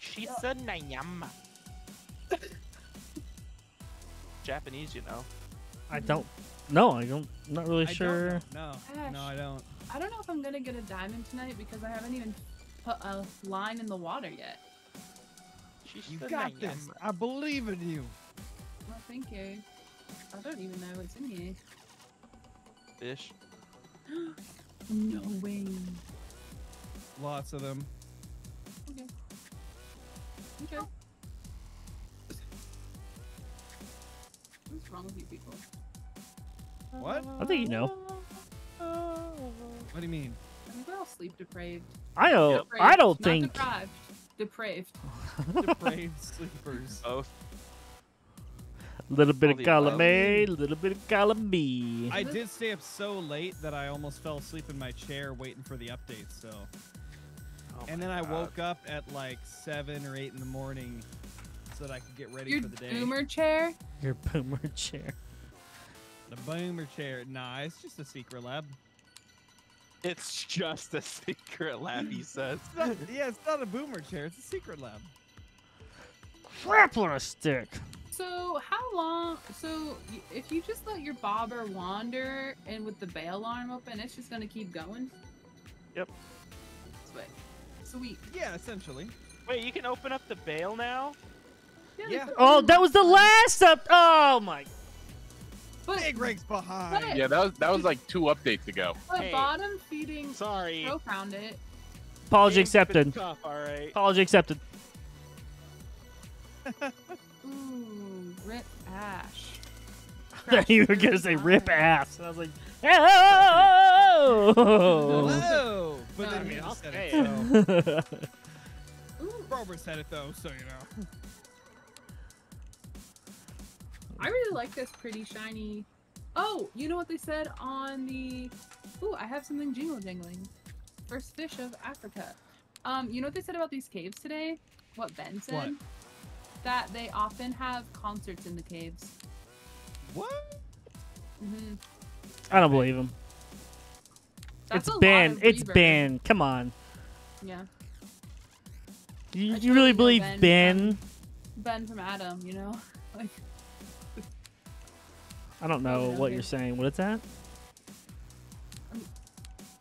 She's a nayama. [LAUGHS] Japanese, you know. I don't. No, I don't. I'm not really I sure. No, no, I don't. I don't know if I'm gonna get a diamond tonight because I haven't even put a line in the water yet. She's You a got this. I believe in you. Well, thank you. I don't even know what's in here. Fish. [GASPS] No way. Lots of them. Okay. Okay. What's wrong with you people? What? Uh, I think you know. What do you mean? I think we're all sleep deprived. I don't. Yep. I don't not think. Deprived. Depraved. [LAUGHS] Depraved sleepers. Both. Little bit All of the column above. A, little bit of column B. I did stay up so late that I almost fell asleep in my chair waiting for the update. So, Oh and my then I woke up at like seven or eight in the morning so that I could get ready Your for the day. boomer chair. Your boomer chair. The boomer chair. Nah, it's just a Secretlab. It's just a [LAUGHS] Secretlab, he says. It's not, yeah, it's not a boomer chair. It's a Secretlab. Crap on a stick. So how long? So if you just let your bobber wander and with the bail alarm open, it's just gonna keep going. Yep. Sweet. Sweet. Yeah, essentially. Wait, you can open up the bail now? they Yeah. Oh, them that was the last up. Oh my. But, Big Rigs behind. What? Yeah, that was that was like two updates ago. but Hey. bottom feeding Sorry. pro found it. Apology Game's accepted. Tough, all right. Apology accepted. [LAUGHS] Ooh, rip ash. Thought you were gonna say rip ass. ass. And I was like, oh. Whoa! [LAUGHS] But No, then I mean, I'll said say it. So. Ooh, Grover said it though, so you know. I really like this pretty shiny. Oh, you know what they said on the? Ooh, I have something jingle jingling. First fish of Africa. Um, you know what they said about these caves today? What Ben said? What? That they often have concerts in the caves. What? hmm I don't believe him. That's it's a Ben. It's reverb. Ben. Come on. Yeah, You, you really believe know Ben? Ben Ben from Adam. You know, [LAUGHS] like I don't know Yeah, what Ben. you're saying. What is that?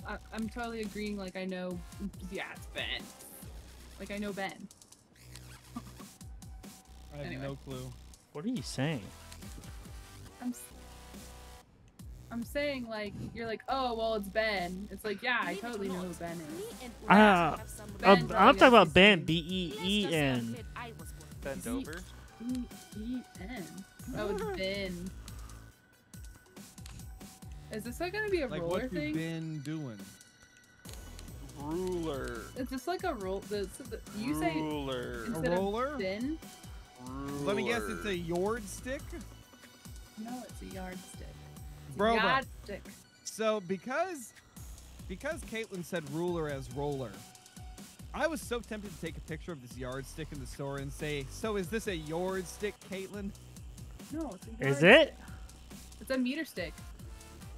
I, I'm totally agreeing. Like I know, yeah, it's Ben. Like I know Ben. I have Anyway. no clue. What are you saying? I'm s- I'm saying like you're like oh well it's Ben. It's like yeah I totally know who Ben is. Me Ah, Raz have some Uh, I'm knows talking about Ben. B E E N. B E Let's E just N. admit I was born. Bend over. N. Oh it's Ben. Is this like gonna be a Like roller what you thing? been doing? Ruler. Is this like a roll? The, the, you say Ruler. A Instead of roller? Ben? Let me guess, it's a yardstick. No, it's a yardstick. It's a Bro, bro. yardstick. So because because Caitlin said ruler as roller, I was so tempted to take a picture of this yardstick in the store and say, "So is this a yardstick, Caitlin?" No, it's a yard Is yardstick. it? It's a meter stick.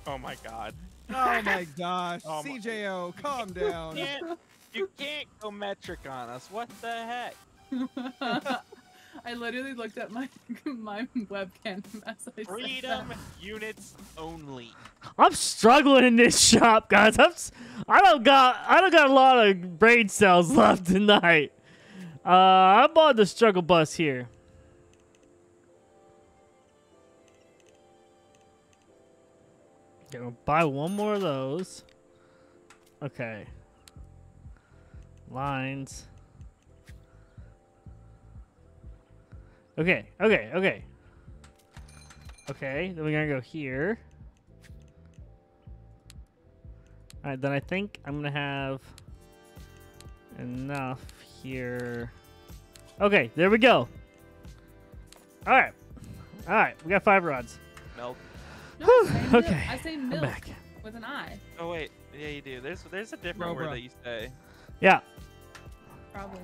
Oh my god. Oh my [LAUGHS] gosh, Oh my- CJO, [LAUGHS] calm down. You can't, you can't go metric on us. What the heck? [LAUGHS] I literally looked at my [LAUGHS] my webcam as I said Freedom units only. I'm struggling in this shop, guys. I'm, s- I don't got I don't got a lot of brain cells [LAUGHS] left tonight. Uh, I'm on the struggle bus here. Gonna buy one more of those. Okay. Lines. Okay, okay, okay. Okay, then we're gonna go here. Alright, then I think I'm gonna have enough here. Okay, there we go. Alright. Alright, we got five rods. Milk. No, I. Okay, I say I'm milk back. with an I. Oh wait, yeah you do. There's there's a different Bro, word bro. that you say. Yeah. Probably.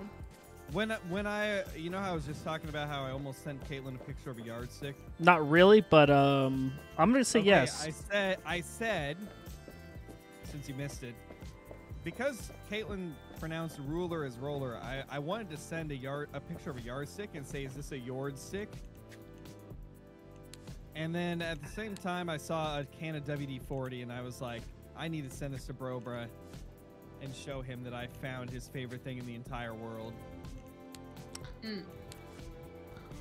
When when I you know how I was just talking about how I almost sent Caitlin a picture of a yardstick. Not really, but um, I'm gonna say Okay, yes. I said I said since you missed it because Caitlin pronounced ruler as roller. I, I wanted to send a yard a picture of a yardstick and say is this a yardstick? And then at the same time I saw a can of WD-40 and I was like I need to send this to Brobrah and show him that I found his favorite thing in the entire world. Mm.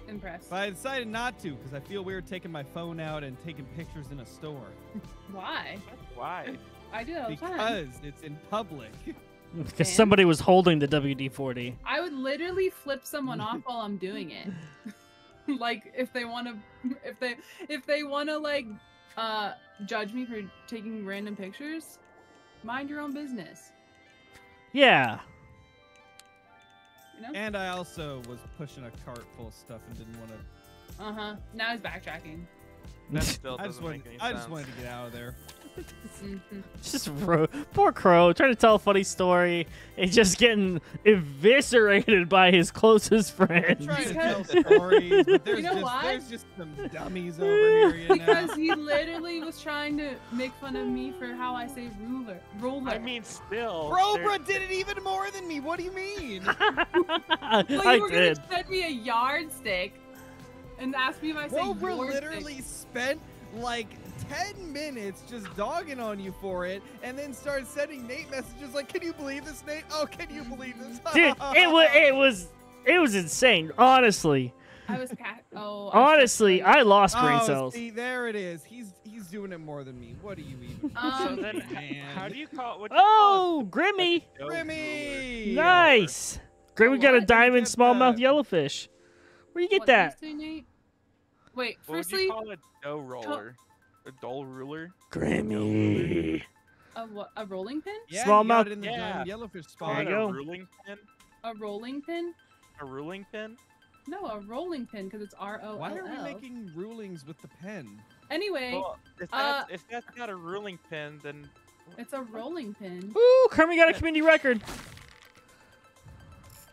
Impressed. But I decided not to because I feel weird taking my phone out and taking pictures in a store [LAUGHS] Why? Why? [LAUGHS] I do that all the time. because it's in public. Because somebody was holding the WD-40. I would literally flip someone off while I'm doing it. [LAUGHS] like if they want to, if they if they want to like uh judge me for taking random pictures, mind your own business. Yeah. You know? And I also was pushing a cart full of stuff and didn't want to. Uh huh. Now he's backtracking. That still [LAUGHS] I just doesn't wanted. make any I sense. just wanted to get out of there. Hmm Just ro- poor Crow trying to tell a funny story and just getting eviscerated by his closest I'm friend. trying to Because- tell stories, but there's [LAUGHS] know just why? there's just some dummies over [LAUGHS] here. You know? Because he literally was trying to make fun of me for how I say ruler. Roller. I mean, still. Brobrah did it even more than me. What do you mean? [LAUGHS] I well, you were did. gonna send me a yardstick and ask me if I say Brobrah yardstick. literally spent like 10 minutes just dogging on you for it, and then started sending Nate messages like, "Can you believe this, Nate? Oh, can you believe this?" [LAUGHS] Dude, it was it was it was insane. Honestly, I was cat. Oh. I honestly, should- I lost brain Oh, cells. see, there it is. He's he's doing it more than me. What do you even? [LAUGHS] So Um, then, how do you call what? do you call Oh, it? Grimmy, Like a doe Grimmy! nice. Grimmy got a diamond Get smallmouth yellowfish. Where you get what did that? you say, Nate? Wait, What would you call a dough roller? A doll ruler? Grammy. a, what, a rolling pin? Yeah, Smallmouth- you got it in the Yeah. giant yellowfish There spot. you a go. ruling pin? A rolling pin? A ruling pin? No, a rolling pin because it's R O L Why are we making rulings with the pen? Anyway, Well, if uh, that's, if that's not a ruling pin, then it's a rolling pin. Ooh, Kermit got a community record.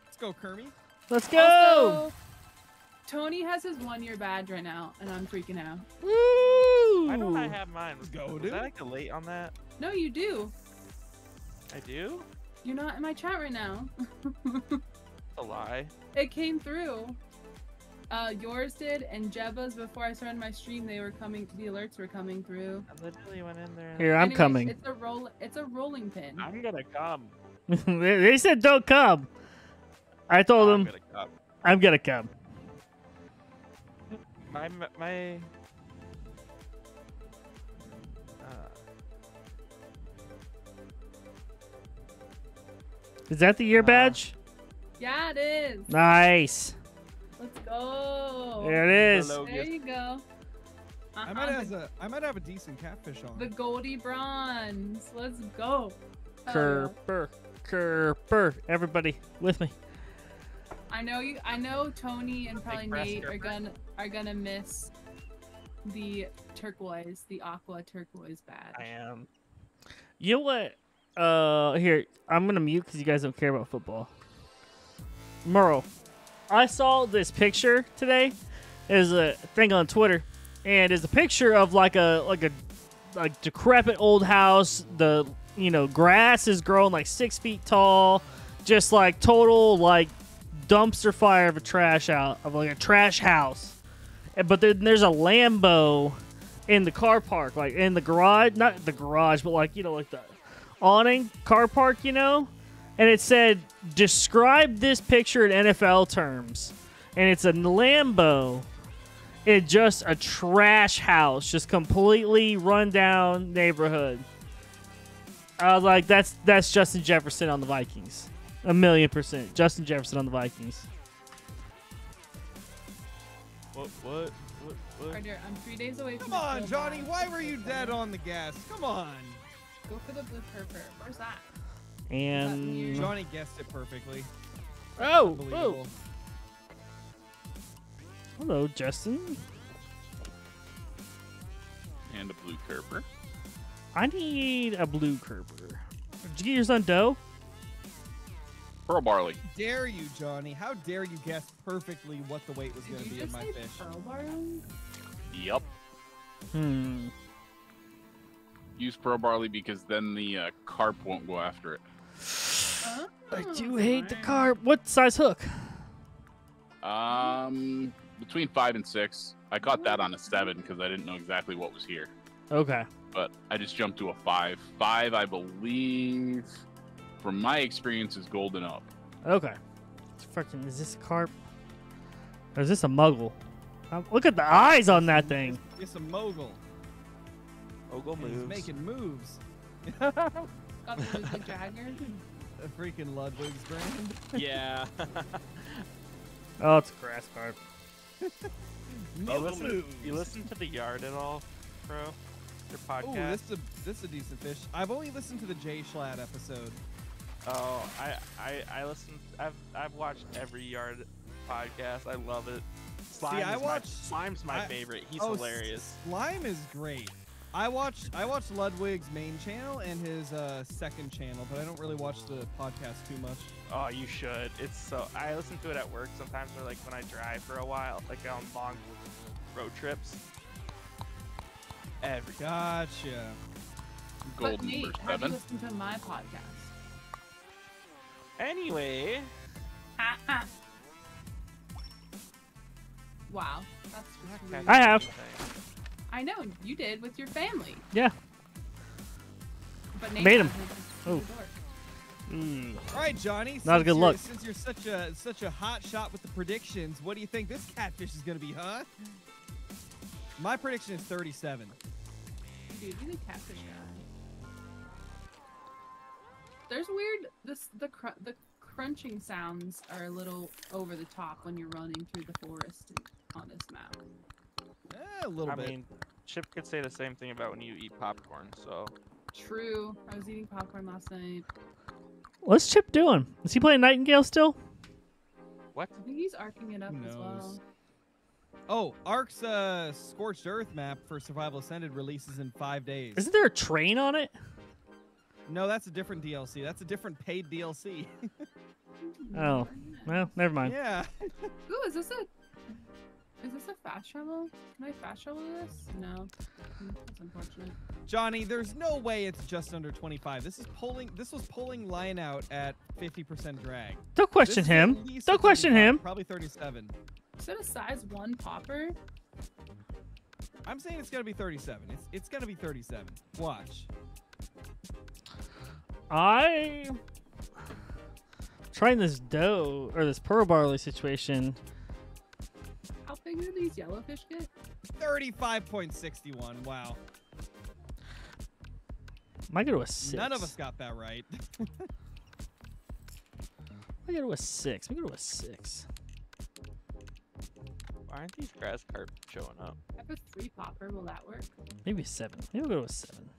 Let's go, Kermit. Let's go. Also, Tony has his one year badge right now, and I'm freaking out. Woo! Why don't I have mine? Was, Go, was dude. that like a late on that? No, you do. I do? You're not in my chat right now. [LAUGHS] It's a lie. it came through. Uh, yours did, and Jebba's before I started my stream, they were coming. The alerts were coming through. I literally went in there. and- Here, I'm Anyways, coming. It's a roll. It's a rolling pin. I'm gonna come. [LAUGHS] they they said don't come. I told I'm them gonna come. I'm gonna come. My my. Is that the year Uh, badge? Yeah, it is. Nice. Let's go. There it is. Hello. There you go. I Uh-uh, might have a I might have a decent catfish on. the Goldie Bronze. Let's go. Hell yeah. Kurper, Kurper. Everybody with me. I know you. I know Tony and probably breast Nate are gonna are gonna miss the turquoise, the aqua turquoise badge. I am. You know what? Uh, here I'm gonna mute because you guys don't care about football. Murrow, I saw this picture today. There's a thing on Twitter, and it's a picture of like a like a like decrepit old house. The you know grass is growing like six feet tall, just like total like dumpster fire of a trash out of like a trash house. But then there's a Lambo in the car park, like in the garage, not the garage, but like you know, like the awning car park, you know. And it said, "Describe this picture in NFL terms," and it's a Lambo. It's just a trash house, just completely run down neighborhood. I was like, "That's that's Justin Jefferson on the Vikings, a million percent. Justin Jefferson on the Vikings." What? What? What? what? Carter, I'm three days away Come the on, Johnny. Why were you dead on the gas? Come on. Go for the blue purple. Where's that? And Johnny guessed it perfectly. oh, oh, hello, Justin. And a blue Kurper. I need a blue Kurper. Did you get yours on dough? Pearl barley. Dare you, Johnny? How dare you guess perfectly what the weight was going to be in my fish? pearl barley? Yep. Hmm. Use pearl barley because then the uh, carp won't go after it. I Oh, do hate the carp. What size hook? Um, between five and six. I caught that on a seven because I didn't know exactly what was here. Okay. But I just jumped to a five. Five, I believe, from my experience, is golden up. Okay. It's freaking. Is this a carp? Or is this a moggel? Um, look at the eyes on that thing. It's a moggel. Oh, Ogle and He's moves. making moves. Got the Ludwig Jagger. A freaking Ludwig's brand. Yeah. [LAUGHS] Oh, it's a grass carp. [LAUGHS] you, Mogul listen, moves. you listen to the yard at all, bro? Your podcast? Oh, podcast? this is a this is a decent fish. I've only listened to the Jay Schlatt episode. Oh, I, I, I listen. I've, I've watched every yard podcast. I love it. Slime I is watched- my, Slime's my I- favorite. He's oh, hilarious. Slime is great. I watched I watched Ludwig's main channel and his uh, second channel, but I don't really watch the podcast too much. Oh, you should. It's so. I listen to it at work sometimes, or like when I drive for a while, like on long road trips. Every Gotcha. But Golden Nate, number have you seven. listened to my podcast? Anyway, [LAUGHS] Wow, that's just Okay. I have. I know you did with your family. Yeah. But Nate Made 'em. hasn't Oh. through the. Mm. All right, Johnny. Not a good you're- look. Since you're such a such a hot shot with the predictions, what do you think this catfish is gonna be, huh? My prediction is 37. Dude, you the catfish guy. There's weird. This the cr- the crunching sounds are a little over the top when you're running through the forest on this map. Eh, a little I bit. mean, Chip could say the same thing about when you eat popcorn. So True. I was eating popcorn last night. What's Chip doing? Is he playing Nightingale still? what? I think he's arcing it up Who as well. oh, Ark's uh, Scorched Earth map for Survival Ascended releases in five days. Isn't there a train on it? No, that's a different DLC. That's a different paid DLC. [LAUGHS] Oh. Well, never mind. yeah. Ooh, is this a is this a fast travel? Can I fast travel this? No. That's unfortunate. Johnny, there's no way it's just under 25. This is pulling. This was pulling line out at 50% drag. Don't question This him. Don't question him. Probably 37. Is it a size one popper? I'm saying it's gonna be 37. It's it's gonna be 37. Watch. I trying this dough or this pearl barley situation. How big do these yellowfish get? 35.61. Wow. Might go to a six. None of us got that right. [LAUGHS] Might go to a six. Might go to a six. Why aren't these grass carp showing up? I have a three popper. Will that work? Maybe a seven. Maybe we'll go to a seven.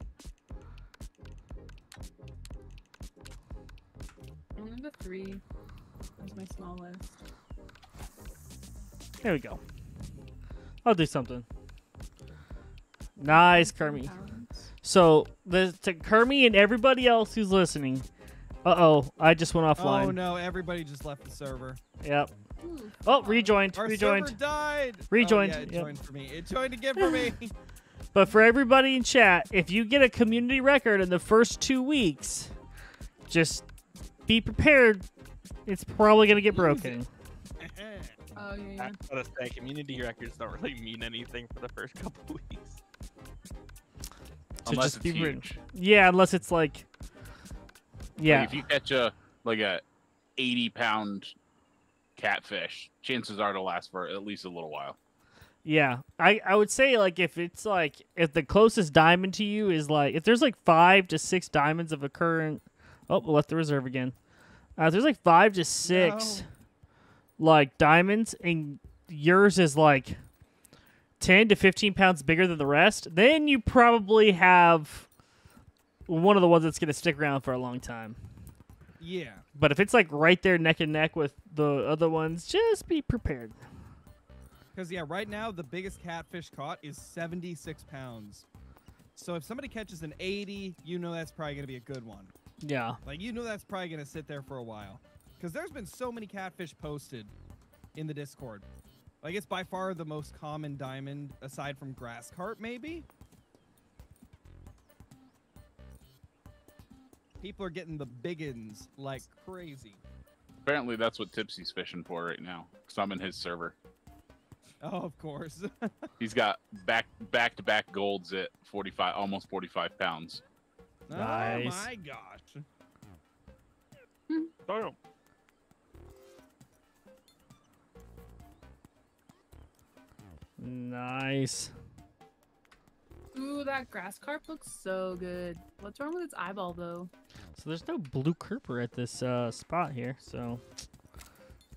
I'm three. That's my small list. There we go. I'll do something. Nice. Pounds. So the to Kermit and everybody else who's listening. Uh oh, I just went offline. oh no! Everybody just left the server. Yep. Oh, rejoined. Our rejoined. server died. Rejoined, Oh, yeah, it yep. joined for me. It joined again for me. [LAUGHS] [LAUGHS] But for everybody in chat, if you get a community record in the first two weeks, just be prepared. It's probably gonna get broken. Oh yeah, I yeah. was gonna say community records don't really mean anything for the first [LAUGHS] couple weeks. So Unless just it's be written. huge. Yeah, unless it's like. Yeah. Like if you catch a like a 80 pound catfish, chances are it'll last for at least a little while. Yeah, I, I would say like if it's like if the closest diamond to you is like if there's like five to six diamonds of a current oh we left the reserve again. Uh, if there's like five to six like diamonds and yours is like ten to fifteen pounds bigger than the rest, then you probably have one of the ones that's gonna stick around for a long time. yeah. But if it's like right there neck and neck with the other ones, just be prepared. Because yeah, right now the biggest catfish caught is 76 pounds. So if somebody catches an 80, you know that's probably gonna be a good one. Yeah. Like you know that's probably gonna sit there for a while. Because there's been so many catfish posted in the Discord. Like it's by far the most common diamond aside from grass carp, maybe. People are getting the biggins like crazy. Apparently, that's what Tipsy's fishing for right now. Cause I'm in his server. Oh, of course. [LAUGHS] He's got back back to back golds at 45, almost 45 pounds. Oh, nice. Oh my gosh. Damn. Nice. Ooh, that grass carp looks so good. What's wrong with its eyeball though? So there's no blue kurper at this uh, spot here. So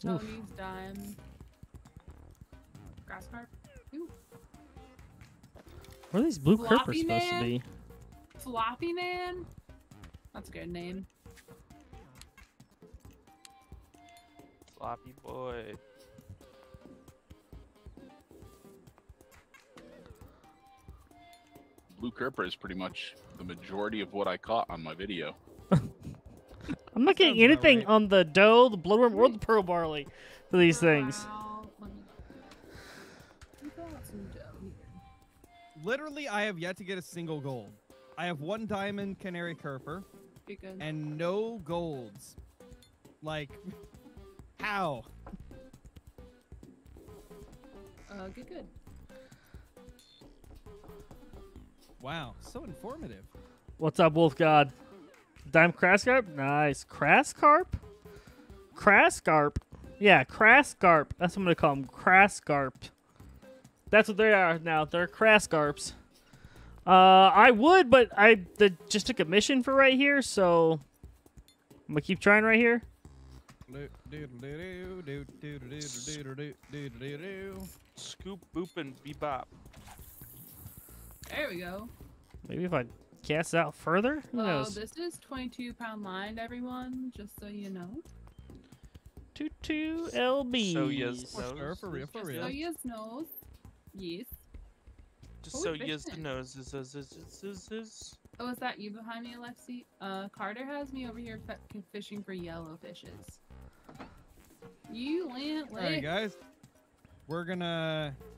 Oof. Tony's dime. Grass carp. Ooh, where are these blue kurpers supposed to be? floppy man. That's a good name. Floppy boy. Blue Kurper is pretty much the majority of what I caught on my video. [LAUGHS] I'm not getting anything right. on the dough, the bloodworm, or the pearl barley for these things. Wow. Let me- We got some dough here. Literally, I have yet to get a single gold. I have one diamond canary kurper and no golds. Like, [LAUGHS] how? Uh, good, good. Wow, so informative. What's up, Wolf God? Dime crass carp? Nice. Crass carp? Crass carp? Yeah, crass carp. That's what I'm gonna call them. Crass carp. That's what they are now. They're crass carps. Uh, I would, but I the, just took a mission for right here, so I'm gonna keep trying right here. Scoop, boop, and bebop. There we go. Maybe if I cast out further, who Oh, knows? this is 22 pound lined, everyone, just so you know. Two two lbs. So yes, For sure, for real, for Just real. so you know. Yes. Just What so yes the nose is is is is is is. Oh, is that you behind me, Alexi? Uh, Carter has me over here fe- fishing for yellow fishes. You went All right, guys. We're gonna Is it?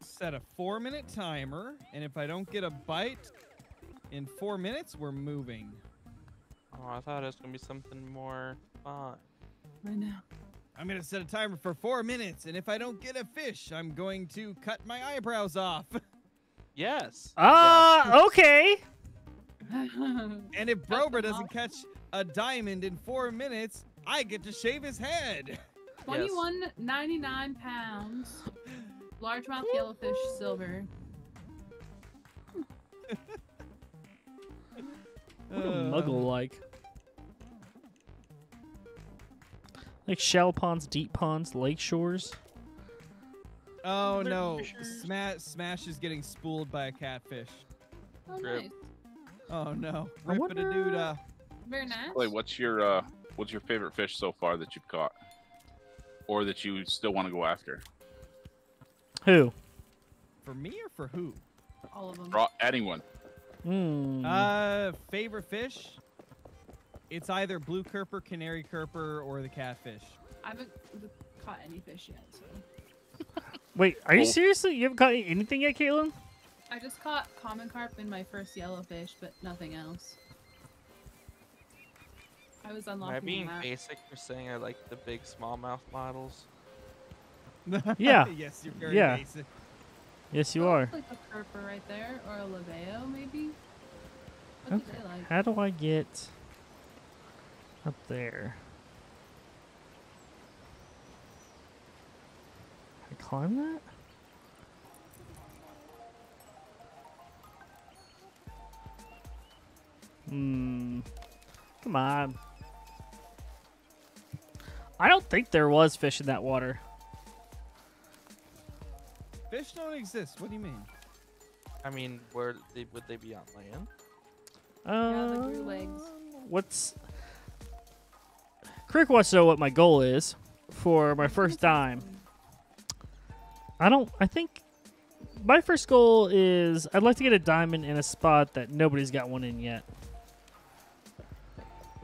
Set a four minute timer, and if I don't get a bite in four minutes, we're moving. Oh, I thought it was gonna be something more fun. I know. I'm gonna set a timer for four minutes, and if I don't get a fish, I'm going to cut my eyebrows off. Yes. Ah, okay. [LAUGHS] and if Cut Brobrah doesn't off. catch a diamond in four minutes, I get to shave his head. 21.99 pounds. Largemouth yellowfish silver. [LAUGHS] What a Uh, moggel like? Like shallow ponds, deep ponds, lake shores. Oh They're no! fishers. Smash, Smash is getting spooled by a catfish. Oh, Rip. nice. Oh no! I Rip it a dude. wonder- Very nice. Clay, what's your uh, what's your favorite fish so far that you've caught, or that you still want to go after? Who? for me or for who? All of them. Draw anyone. Hmm. Uh, favorite fish? It's either blue kurper, canary kurper, or the catfish. I haven't caught any fish yet, so. [LAUGHS] Wait, are you Oh. seriously? You haven't caught anything yet, Caitlin? I just caught common carp in my first yellowfish, but nothing else. I was Am unlocking I being that. basic for saying I like the big smallmouth models? [LAUGHS] Yeah. yes, you're very Yeah. basic. Yes, you are. Like a kerper right there, or a labeo maybe. What Okay. like? How do I get up there? I climb that? Hmm. Come on. I don't think there was fish in that water. Fish don't exist. What do you mean? I mean, where they, would they be on land? Yeah, the grew legs. Um, What's Crick wants to know what my goal is for my first dime. I don't. I think my first goal is I'd like to get a diamond in a spot that nobody's got one in yet.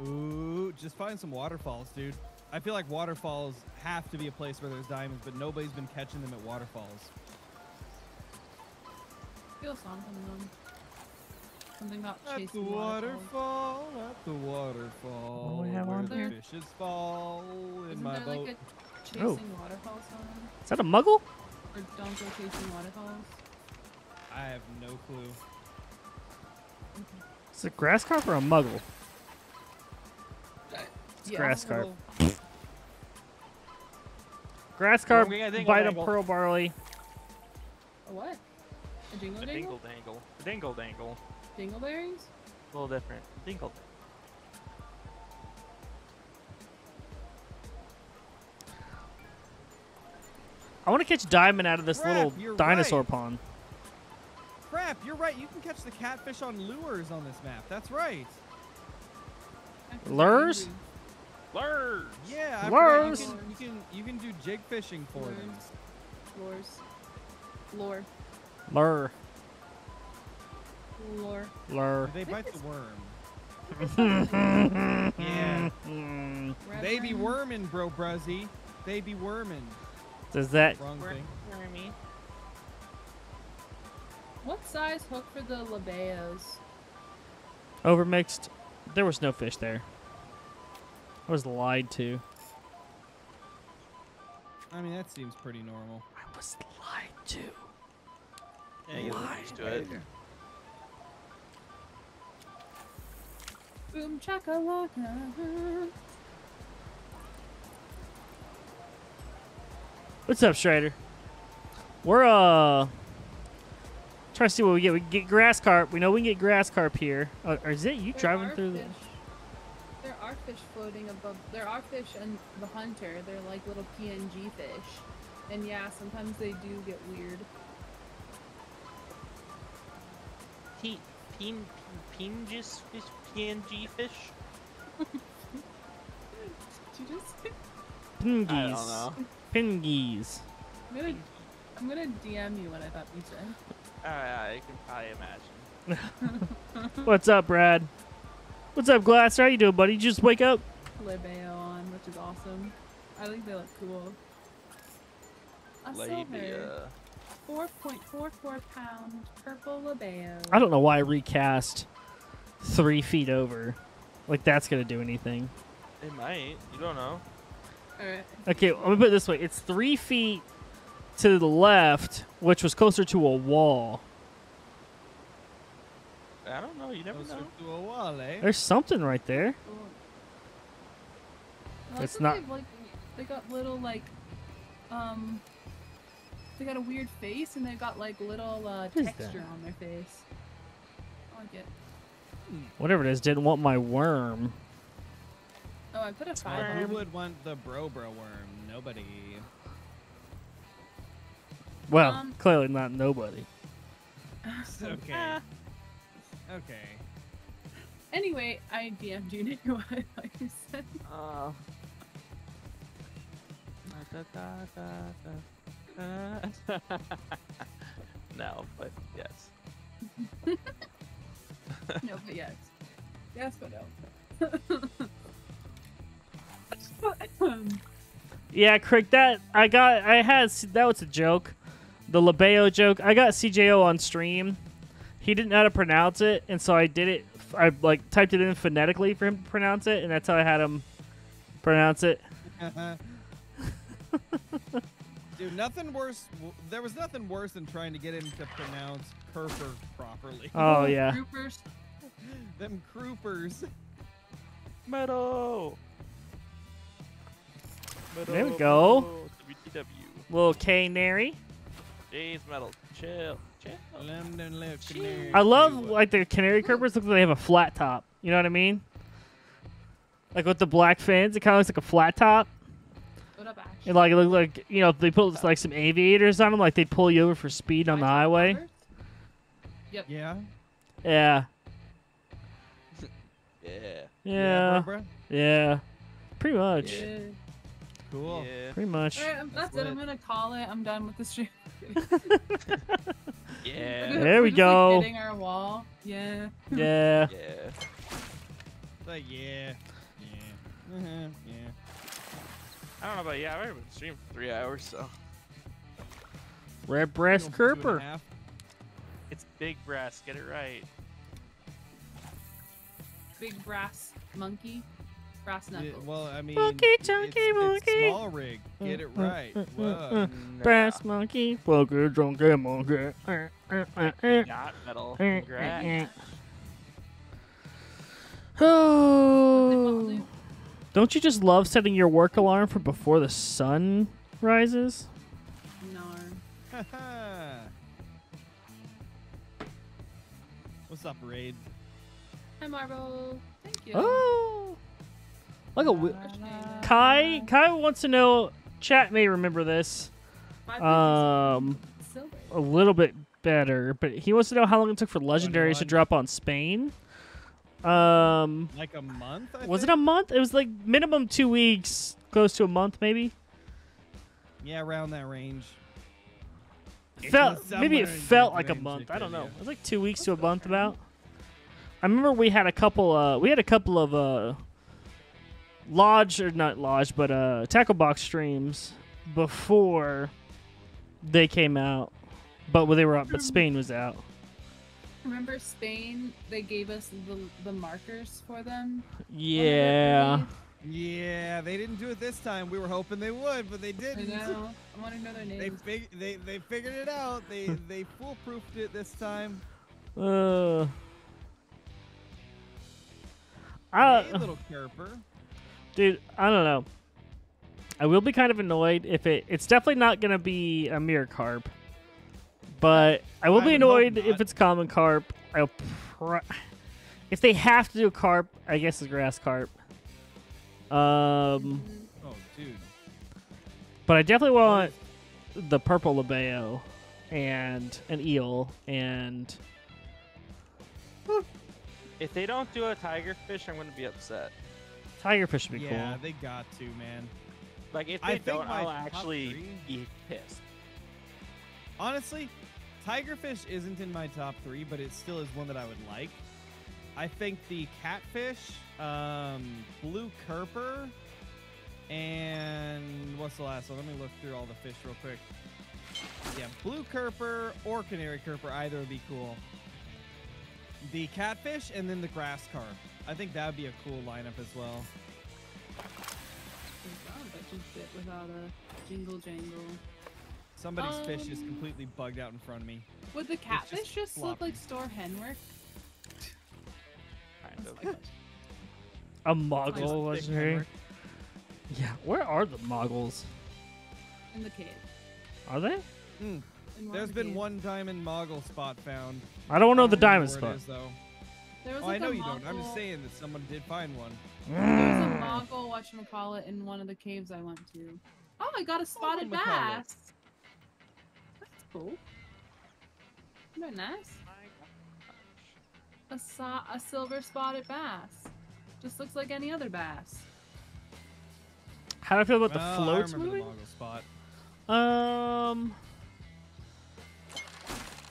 Ooh, just find some waterfalls, dude. I feel like waterfalls have to be a place where there's diamonds, but nobody's been catching them at waterfalls. Feel something on. Something about At chasing the waterfalls. waterfall, at the waterfall, What do we have where on the here? fishes fall in Isn't my there boat. like a oh. chasing Oh. waterfall song? Is that a moggel? Or don't go chasing waterfalls? I have no clue. Is it grass carp or a moggel? It's Yeah. grass carp. Well, Grass carp, Well, we bite of dangle. pearl barley. A what? A jingle A dangle? dingle dangle. Dingle dangle. Dingleberries? A little different. Dingle. I want to catch diamond out of this Crap, little dinosaur right. pond. Crap, you're right. You can catch the catfish on lures on this map. That's right. Lures? Lures. Yeah, I forgot Lures. You can, you can you can do jig fishing for them. do Lures. Lure. Lure. Lure. Lure. They bite the worm. [LAUGHS] yeah. They be Reverend. wormin', bro, bruzzy. They be wormin'. Does that Wrong thing. Wormy. What size hook for the labeos? overmixed? There was no fish there. I was lied to. I mean, that seems pretty normal. I was lied to. Yeah, you used to it. Boom chakalaka. What's up, Strider? We're uh trying to see what we get. We get grass carp. We know we can get grass carp here. Uh, or is it you There driving through fish. There are fish floating above. There are fish and the hunter. They're like little PNG fish. And yeah, sometimes they do get weird. Peen, pingus fish, PNG fish. Did you just? the I pingies? don't know. Pingies. I'm gonna, I'm gonna DM you what I thought you said. Uh, I can probably imagine. What's up, Brad? What's up, Glass? How you doing, buddy? Did you just wake up? Labeo on, which is awesome. I think they look cool. Silver, Labia. 4.44 pound purple Labeo. I don't know why I recast three feet over. Like that's gonna do anything. It might. You don't know. Alright. Okay, let me put it this way: it's three feet to the left, which was closer to a wall. I don't know. You never Closer know. to a wall, eh? There's something right there. Cool. It's not- they've, Like, they got little like, um, they got a weird face and they've got like little uh, texture on their face. I like it. Whatever it is, didn't want my worm. Oh, I put a five Who on. would want the bro bro worm? Nobody. Well, Um, clearly not nobody. [LAUGHS] okay. Okay. Anyway, I DM'd you knew what I thought you said. Uh. da, da, da, da, [LAUGHS] da. no, but yes. [LAUGHS] no, but yes. Yes, but no. [LAUGHS] Yeah, Craig, that I got. I had that was a joke, the Labeo joke. I got CJO on stream. He didn't know how to pronounce it, and so I did it. I like typed it in phonetically for him to pronounce it, and that's how I had him pronounce it. Uh-huh. Dude, nothing worse. w- There was nothing worse than trying to get him to pronounce Kurper properly. Oh yeah. Groupers. Them croupers. metal. There we go. WTW. Little canary. Jay's metal. Chill. Chill. London live canary. I love like the canary carpers look like they have a flat top. You know what I mean? Like with the black fins, it kind of looks like a flat top. What up, Ash? It like it look like you know if they put like some aviators on them, like they pull you over for speed on the Am I top highway. Yep. Yeah. Yeah, [LAUGHS] Yeah. yeah, bro, bro? yeah. Pretty much. Yeah. Cool. Yeah. Pretty much. Alright, um, that's, That's it. I'm gonna call it. I'm done with the stream. [LAUGHS] [LAUGHS] Yeah. We're There we just, go. Like, hitting our wall. Yeah. Yeah. Yeah. Like, yeah, yeah, uh-huh, yeah. I don't know about you. I've been streaming for three hours, so Red breast Two and a Kurper. it's big brass. Get it right. Big brass monkey. Brass Yeah, knuckles. well, I mean, Monkey, it's, chunky it's monkey. small rig. Get it right. [LAUGHS] Whoa. Brass monkey. Funky drunky monkey. Not metal. [LAUGHS] Congrats. Oh. Don't you just love setting your work alarm for before the sun rises? No. [LAUGHS] What's up, Raid? Hi, Marvel. Thank you. Oh. Like a wi- Kai Kai wants to know chat may remember this um pieces of silver. a little bit better, but he wants to know how long it took for legendaries to drop on Spain. Um Like a month? I was it a month? It was like minimum 2 weeks, close to a month maybe. Yeah, around that range. It felt maybe it felt like a month. I don't know. ya. It was like 2 weeks to a month about. I remember we had a couple uh we had a couple of uh lodge or not lodge but uh tackle box streams before they came out but when they were out but spain was out Remember Spain? They gave us the the markers for them. when they were yeah? Yeah, they didn't do it this time. We were hoping they would, but they didn't. know. [LAUGHS] I want to know their They, fig- they they figured it out. They [LAUGHS] they foolproofed it this time. uh I, hey, little carper. dude i don't know i will be kind of annoyed if it it's definitely not gonna be a mirror carp but i will I be annoyed if it's common carp i'll if they have to do a carp i guess it's grass carp um Oh, dude. but i definitely want the purple labeo and an eel and If they don't do a tiger fish, I'm gonna be upset. tigerfish would be Yeah, cool Yeah, they got to, man. Like if they think don't, I'll actually three- be pissed. Honestly, tigerfish isn't in my top three, but it still is one that I would like. I think the catfish, um, blue kurper, and what's the last one? Let me look through all the fish real quick. Yeah, blue kurper or canary kurper, either would be cool. The catfish and then the grass carp. I think that would be a cool lineup as well. Wow, that bit without a jingle jangle. Somebody's fish is Um, completely bugged out in front of me. Would the catfish just just, look like store hen work? Kind of. Like, [LAUGHS] a Just moggel thick legendary yeah where are the moggels in the cave. are they Mm, In one There's of the been caves. one diamond moggel spot found. i don't know the I diamond remember where spot it is, though. There was Oh, I know a you don't. I'm just saying that someone did find one. There was a Mongol whatchamacallit in one of the caves I went to. Oh, I got a spotted Whatchamacallit? bass. That's cool. Very nice. A, so- a silver spotted bass. Just looks like any other bass. How do I feel about the Well, floats I remember moving? the spot. Um,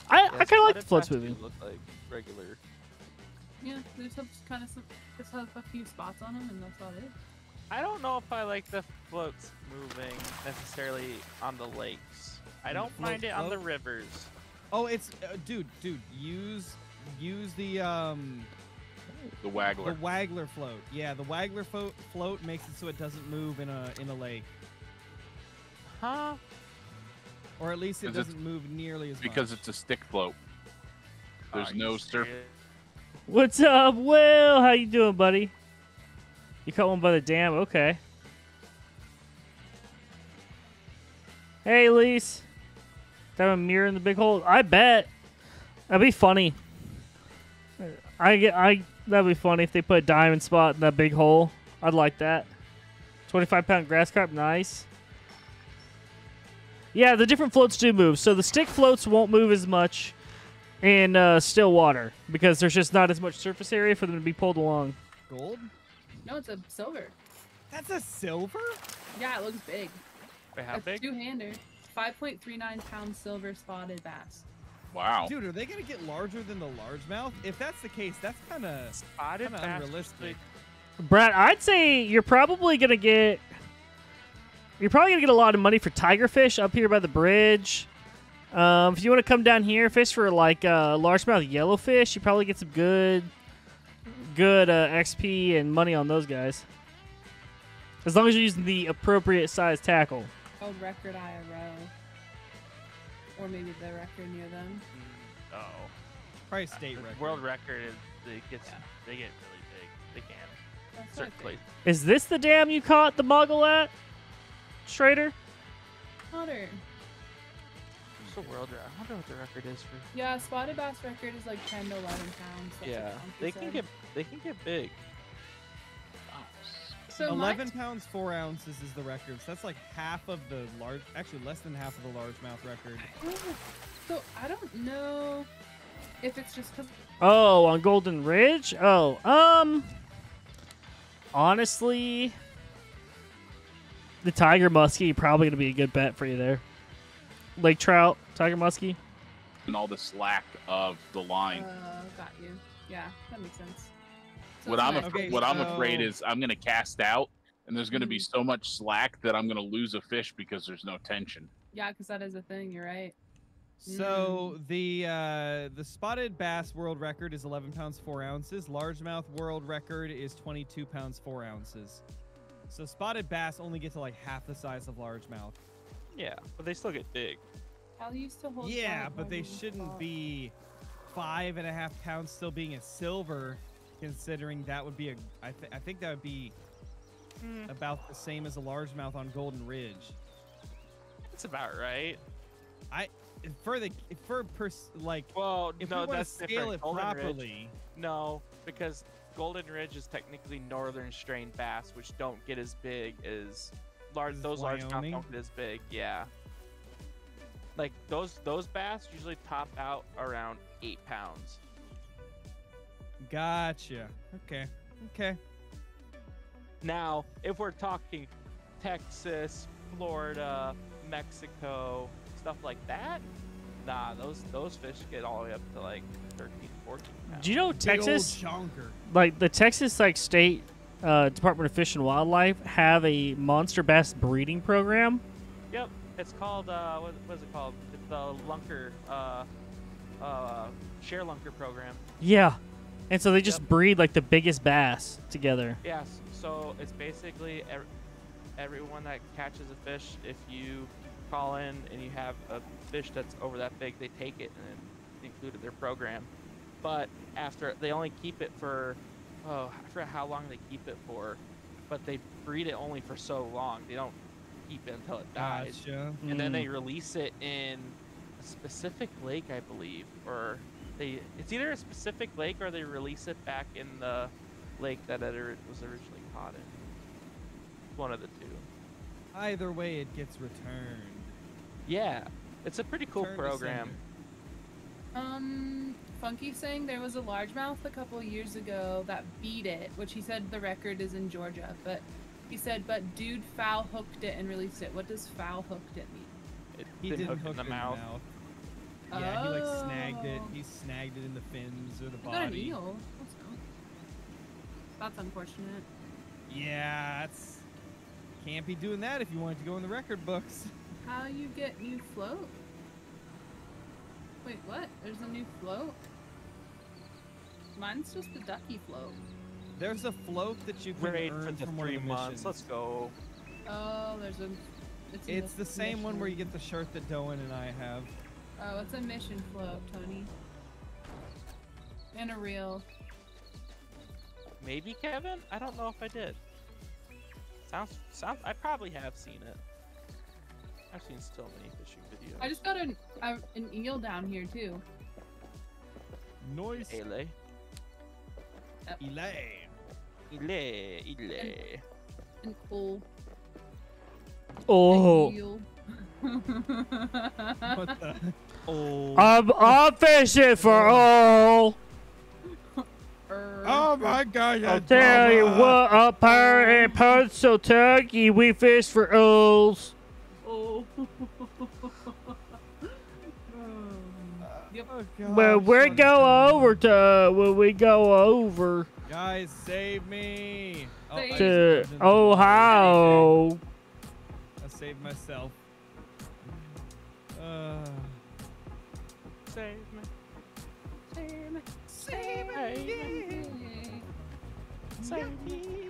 I, Yeah, I kind of like the floats bass moving. Look like regular. Yeah, they just have kind of some, just have a few spots on them, and that's all it is. I don't know if I like the floats moving necessarily on the lakes. I don't float mind it on the rivers. Oh, it's uh, dude, dude. Use use the um The waggler. the waggler. waggler float. Yeah, the waggler float float makes it so it doesn't move in a in a lake, Huh? or at least it doesn't move nearly as much. Because much. it's a stick float. There's Are no surf. What's up, Will? How you doing, buddy? You caught one by the dam. Okay. Hey, Lise. Have a mirror in the big hole. I bet. That'd be funny. I get. I. That'd be funny if they put a diamond spot in that big hole. I'd like that. Twenty-five pound grass carp. Nice. Yeah, the different floats do move. So the stick floats won't move as much in uh, still water because there's just not as much surface area for them to be pulled along. Gold? No, it's a silver. That's a silver? Yeah, it looks big. Wait, how a big? two-hander. 5.39 pound silver spotted bass. Wow. Dude, are they gonna get larger than the largemouth? If that's the case, that's kind of Spotted kinda bass. unrealistic. Brad, I'd say you're probably gonna get you're probably gonna get a lot of money for tigerfish up here by the bridge. Um, if you want to come down here, fish for like uh, largemouth yellowfish, you probably get some good, good uh, XP and money on those guys. As long as you're using the appropriate size tackle. World record IRO. Or maybe the record near them. Oh, Probably state the record. world record is they gets they get really big. They can That's certain places. Is this the dam you caught the moggel at, Trader? Otter. What's the world record? I wonder what the record is for. Yeah, spotted bass record is like 10 to 11 pounds. That's Yeah, they can get they can get big. So my 11 pounds 4 ounces is the record. So that's like half of the large, actually less than half of the largemouth record. So I don't know if it's just because Oh, on Golden Ridge? Oh, um honestly the tiger muskie probably gonna be a good bet for you there. Lake trout, tiger muskie. And all the slack of the line. uh, got you. Yeah, that makes sense. So what I'm af- Okay, what I'm afraid is I'm gonna cast out, and there's gonna be Mhm. so much slack that I'm gonna lose a fish because there's no tension. Yeah, because that is a thing. You're right. So the uh, the spotted bass world record is 11 pounds 4 ounces. Largemouth world record is 22 pounds 4 ounces. So spotted bass only get to like half the size of largemouth. Yeah, but they still get big. How used to hold. Yeah, but they shouldn't five. be five and a half pounds still being a silver, considering that would be a. I, th- I think that would be Hmm, about the same as a largemouth on Golden Ridge. That's about right. I for the for pers- like Well, if no, we that's scale different. it Golden Ridge- properly, No, because Golden Ridge is technically northern strain bass, which don't get as big as large. Those large don't get as big. Yeah. Like those those bass usually top out around eight pounds. Gotcha. Okay, okay. Now, if we're talking Texas, Florida, Mexico, stuff like that, nah, those those fish get all the way up to like 13, 14 pounds. Do you know Texas like the Texas like state uh, Department of Fish and Wildlife have a monster bass breeding program? Yep, it's called uh, what, what is it called? It's the Lunker, uh, uh, Share Lunker program. Yeah. And so they just Yep. breed like the biggest bass together. Yes, so it's basically ev- everyone that catches a fish. If you call in and you have a fish that's over that big, they take it and then included their program. But after they only keep it for, oh, I forgot how long they keep it for, but they breed it only for so long. They don't keep it until it dies. Gotcha. and then Mm. they release it in a specific lake, I believe, or they it's either a specific lake or they release it back in the lake that it was originally caught in. One of the two. Either way, it gets returned. Yeah, it's a pretty cool Return program. Um, Funky saying there was a largemouth a couple years ago that beat it, which he said the record is in Georgia, but he said, but dude foul hooked it and released it. What does foul hooked it mean? It He didn't didn't hook in the in mouth. Yeah, he like snagged it. Oh. He snagged it in the fins or the I got an body. eel. Let's. That's unfortunate. Yeah, that's can't be doing that if you wanted to go in the record books. How you get new float? Wait, what? There's a new float? Mine's just a ducky float. There's a float that you can Great earn for the from one of three the months. missions. Let's go. Oh, there's a. It's, It's the same one where you get the shirt that Doan and I have. Oh, it's a mission float, Tony. And a reel. Maybe Kevin? I don't know if I did. Sounds sounds. I probably have seen it. I've seen still many fishing videos. I just got an a, an eel down here too. Noise. Ele. Uh, Elay. Ele. Ele. And cool. Oh, Eel. [LAUGHS] What the? Oh. I'm, I'm fishing for all. Er, Oh my god! I'll tell you what, up here in Pennsylvania, we fish for owls. Oh. [LAUGHS] yep. Oh, God. Well, we go over to when we go over Guys, save me. Oh, I Save- to jumped into the water. Ohio. I saved myself. Uh, save me. Save me.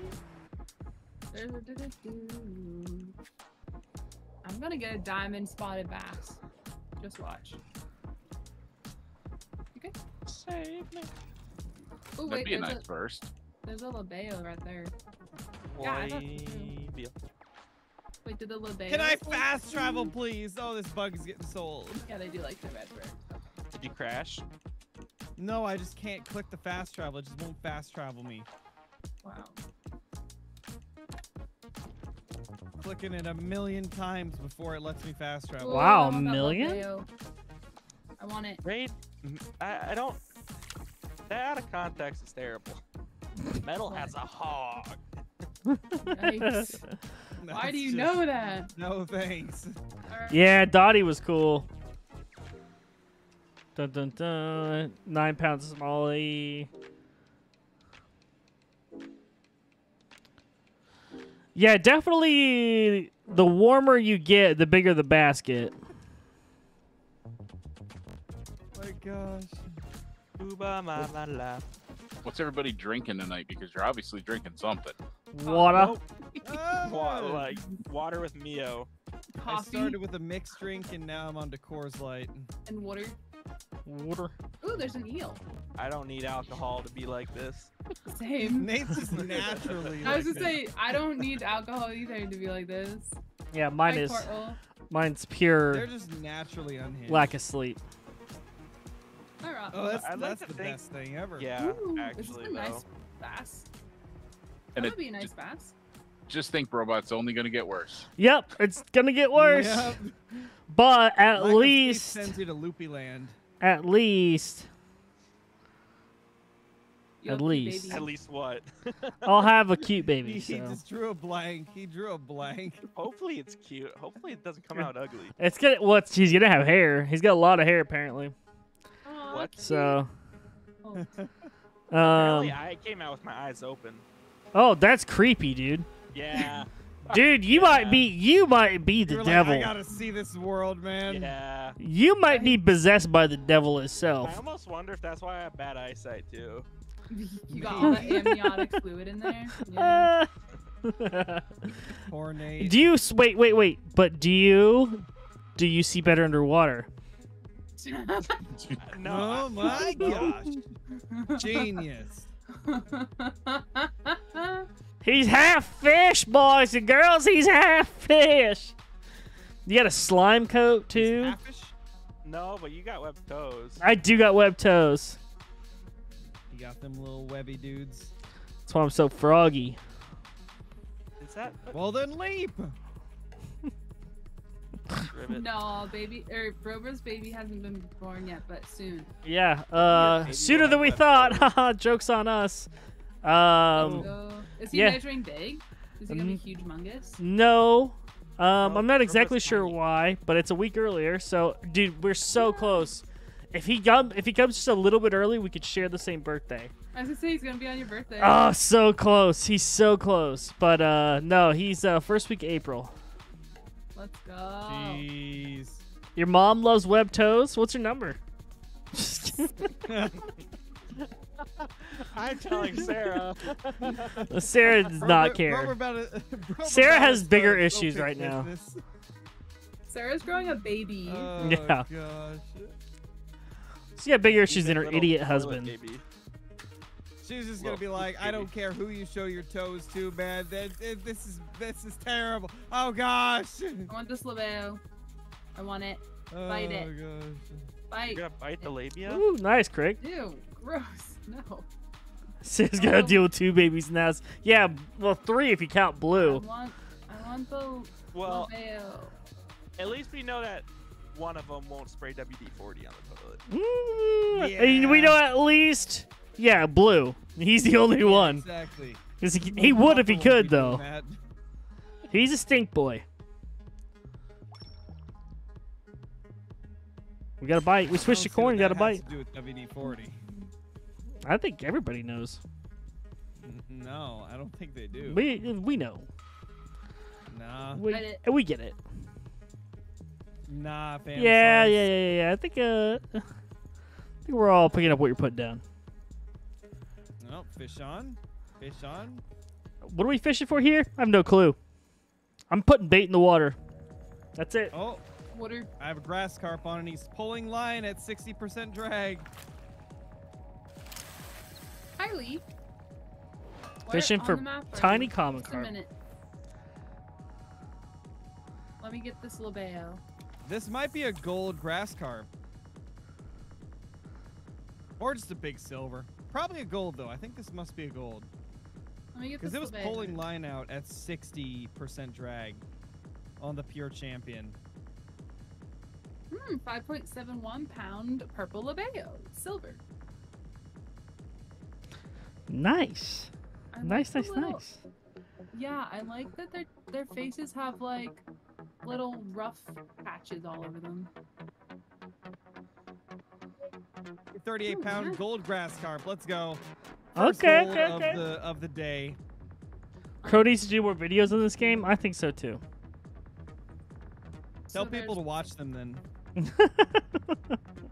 I'm gonna get a diamond spotted bass. Just watch. Okay. Save me. Oh That'd wait, be a there's nice a, first. there's there's a labeo right there. Yeah, I thought so too. Labia. Wait, did the labeo? Can I still- fast travel, please? Oh, this bug is getting sold. Yeah, they do like the red bird. Did you crash? No, I just can't click the fast travel. It just won't fast travel me. Wow. Clicking it a million times before it lets me fast travel. Ooh, Wow, I want that million? I want it. Raid? I, I don't. That out of context is terrible. Metal has a hog. Yikes. [LAUGHS] Why do you just- know that? No thanks. Alright. [LAUGHS] Yeah, Dottie was cool. Dun dun dun. Nine pounds of Molly. Yeah, definitely. The warmer you get, the bigger the basket. My gosh. Booba ma la la. What's everybody drinking tonight? Because you're obviously drinking something. Water. [LAUGHS] Nope. Ah, Wa- like water with Mio. Coffee. I started with a mixed drink and now I'm on to Coors Light. and water. Water. Ooh, there's an eel. I don't need alcohol to be like this. [LAUGHS] Same. Nate's just [LAUGHS] naturally. I was like gonna say I don't need alcohol either to be like this. Yeah, mine Hi, is. Cortwell. Mine's They're pure just naturally unhinged. lack of sleep. Hi, Rob. Oh, that's, I'd like that's the think- best thing ever. Yeah, Ooh, this is actually a though. nice bass. That would be a nice just- bass. Just think, robot's only gonna get worse. Yep, it's gonna get worse. Yep. But at Lack least, sends you to loopy land. at least, You At least. baby. At least what? [LAUGHS] I'll have a cute baby. [LAUGHS] he So just drew a blank. He drew a blank. Hopefully it's cute. Hopefully it doesn't come out ugly. it's gonna. What? He's gonna have hair. He's got a lot of hair apparently. Aw, What? So, Oh, Apparently um, I came out with my eyes open. oh, that's creepy, dude. Yeah. Dude, you might be. You might be the You're devil. like, I gotta see this world, man. yeah. You might be possessed by the devil itself. I almost wonder if that's why I have bad eyesight too. [LAUGHS] you got all that amniotic [LAUGHS] fluid in there. Yeah. Uh, Poor do you wait? Wait, wait. But do you? Do you see better underwater? [LAUGHS] No. oh my gosh. Genius. He's half fish, boys and girls. He's half fish. You got a slime coat too. Halfish? No, but you got web toes. I do got web toes. You got them little webby dudes. That's why I'm so froggy. Is that Well then leap. [LAUGHS] no, baby or Brobrah's baby hasn't been born yet, but soon. Yeah. Uh, maybe sooner than we thought. toes. Haha. [LAUGHS] Jokes on us. Um, so, is he yeah. measuring big? Is he gonna be Mm. huge mungus? no. Um, No, I'm not exactly sure tiny. why, but it's a week earlier. So, dude, we're so close. If he come, if he comes just a little bit early, we could share the same birthday. I was gonna say he's gonna be on your birthday. Oh, so close. He's so close. But uh, no, he's uh, first week April. Let's go. Jeez. Your mom loves web toes. What's your number? [LAUGHS] [LAUGHS] Just [LAUGHS] kidding. I'm telling Sarah. Sarah does Bro- not bro- care. bro about to- [LAUGHS] bro Sarah about has bigger start issues soap right now. Sarah's growing a baby. Oh, [LAUGHS] Yeah. gosh. She's got bigger issues than her idiot husband. baby. She's just gonna be like, I don't care who you show your toes to, man. That, that- this is this is terrible. Oh gosh. I want this labeo. I want it. Bite oh, it. gosh. Bite. You're gonna bite the labia? Ooh, nice, Craig. Ew, gross. [LAUGHS] No. Sarah's gotta Oh. deal with two babies now. Yeah, well, three if you count I Blue. want. I want the Well, labeo. at least we know that one of them won't spray WD-40 on the toilet. Mm, and we know at least, yeah, Blue. He's the only one. Exactly. 'Cause he, he would if he could, though. He's a stink boy. We got a bite. We I switched the don't see what coin. Got a that has bite. I think everybody knows. No, I don't think they do. We we know. nah, We, Get it. we get it. nah, fam. Yeah, sorry. yeah, yeah, yeah. I think uh, I think we're all picking up what you're putting down. No, fish on, fish on. What are we fishing for here? I have no clue. I'm putting bait in the water. That's it. Oh, Water. I have a grass carp on, and he's pulling line at 60% drag. Hi, Lee. Fishing for the map are tiny you? common Just a carp. minute. Let me get this labeo. This might be a gold grass carp. Or just a big silver. Probably a gold, though. I think this must be a gold. Let me get Because it was labeo. pulling line out at 60% drag on the pure champion. Hmm, 5.71 pound purple labeo. Silver. Nice. I Nice, the nice, little- nice. Yeah, I like that their their faces have like little rough patches all over them. 38 Ooh, pound nice. gold grass carp. Let's go. First Okay, gold okay, of the of the day. Crow needs to do more videos of this game. I think so too. So Tell people to watch them then. [LAUGHS]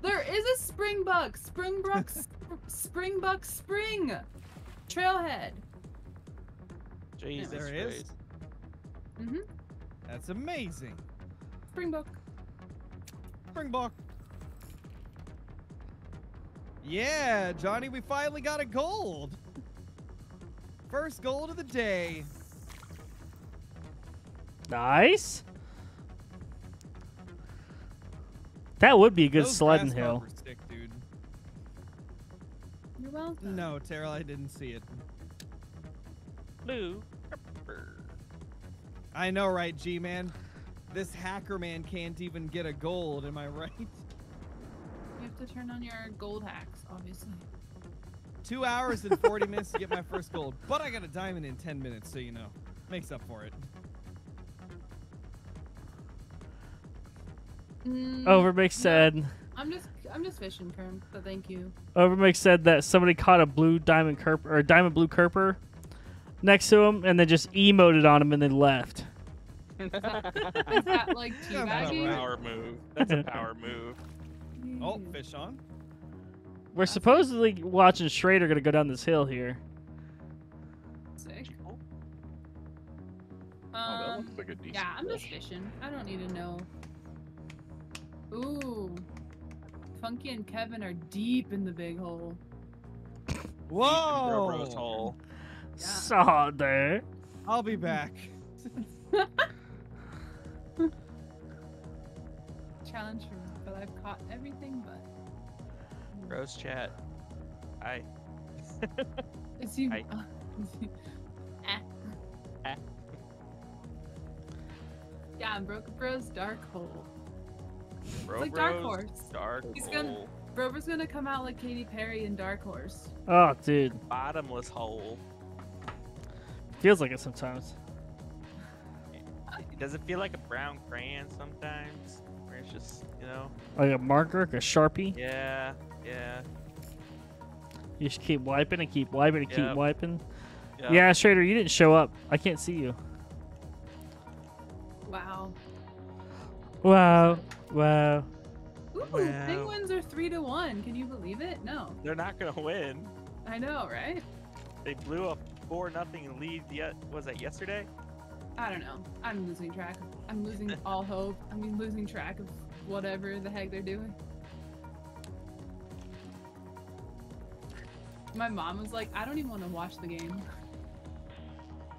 There is a springbuck. Springbuck. sp- springbuck spring. Trailhead. Jesus There is? Christ. Mm-hmm. That's amazing. Springbok. Springbok. Yeah, Johnny, we finally got a gold. First gold of the day. nice. That would be a good Those sledding grass carp hill. Welcome. No, Terrell, I didn't see it. Blue. I know, right, G-Man? This hacker man can't even get a gold, am I right? You have to turn on your gold hacks, obviously. Two hours and 40 minutes to get my first gold, but I got a diamond in 10 minutes, so you know. Makes up for it. Mm, Overmix no, said. I'm just I'm just fishing, Kerm. But thank you. Overmix said that somebody caught a blue diamond kerp or a diamond blue kurper next to him, and then just emoted on him and then left. Is that [LAUGHS] like Sounds about teabagging? Power move. That's a power move. [LAUGHS] Oh, fish on. We're supposedly watching Schrader gonna go down this hill here. Sick. Oh, Oh, that Um, looks like a decent yeah, I'm just fish. fishing. I don't need to know. Ooh, Funky and Kevin are deep in the big hole. Whoa! Rose hole. Yeah. Saw there. I'll be back. [LAUGHS] Challenge for me, but I've caught everything but. Rose chat. I. [LAUGHS] Is he? I- uh, [LAUGHS] is he- eh. Eh. Yeah, Broken Bros Dark Hole. Bro like Dark Horse. Dark He's gonna- hole. Brobrah's gonna come out like Katy Perry in Dark Horse. Oh, dude, Bottomless hole. feels like it sometimes. Does it feel like a brown crayon sometimes? Where it's just, you know, Like a marker, like a sharpie. yeah, yeah. You just keep wiping and keep wiping and keep wiping. Yeah. Yeah, Schrader, you didn't show up. I can't see you. Wow. Wow, wow. Ooh, Wow. penguins are three to one. Can you believe it? No. They're not gonna win. I know, right? They blew a four nothing lead. Yet was that yesterday? I don't know. I'm losing track. I'm losing [LAUGHS] all hope. I mean, losing track of whatever the heck they're doing. My mom was like, I don't even want to watch the game. [LAUGHS]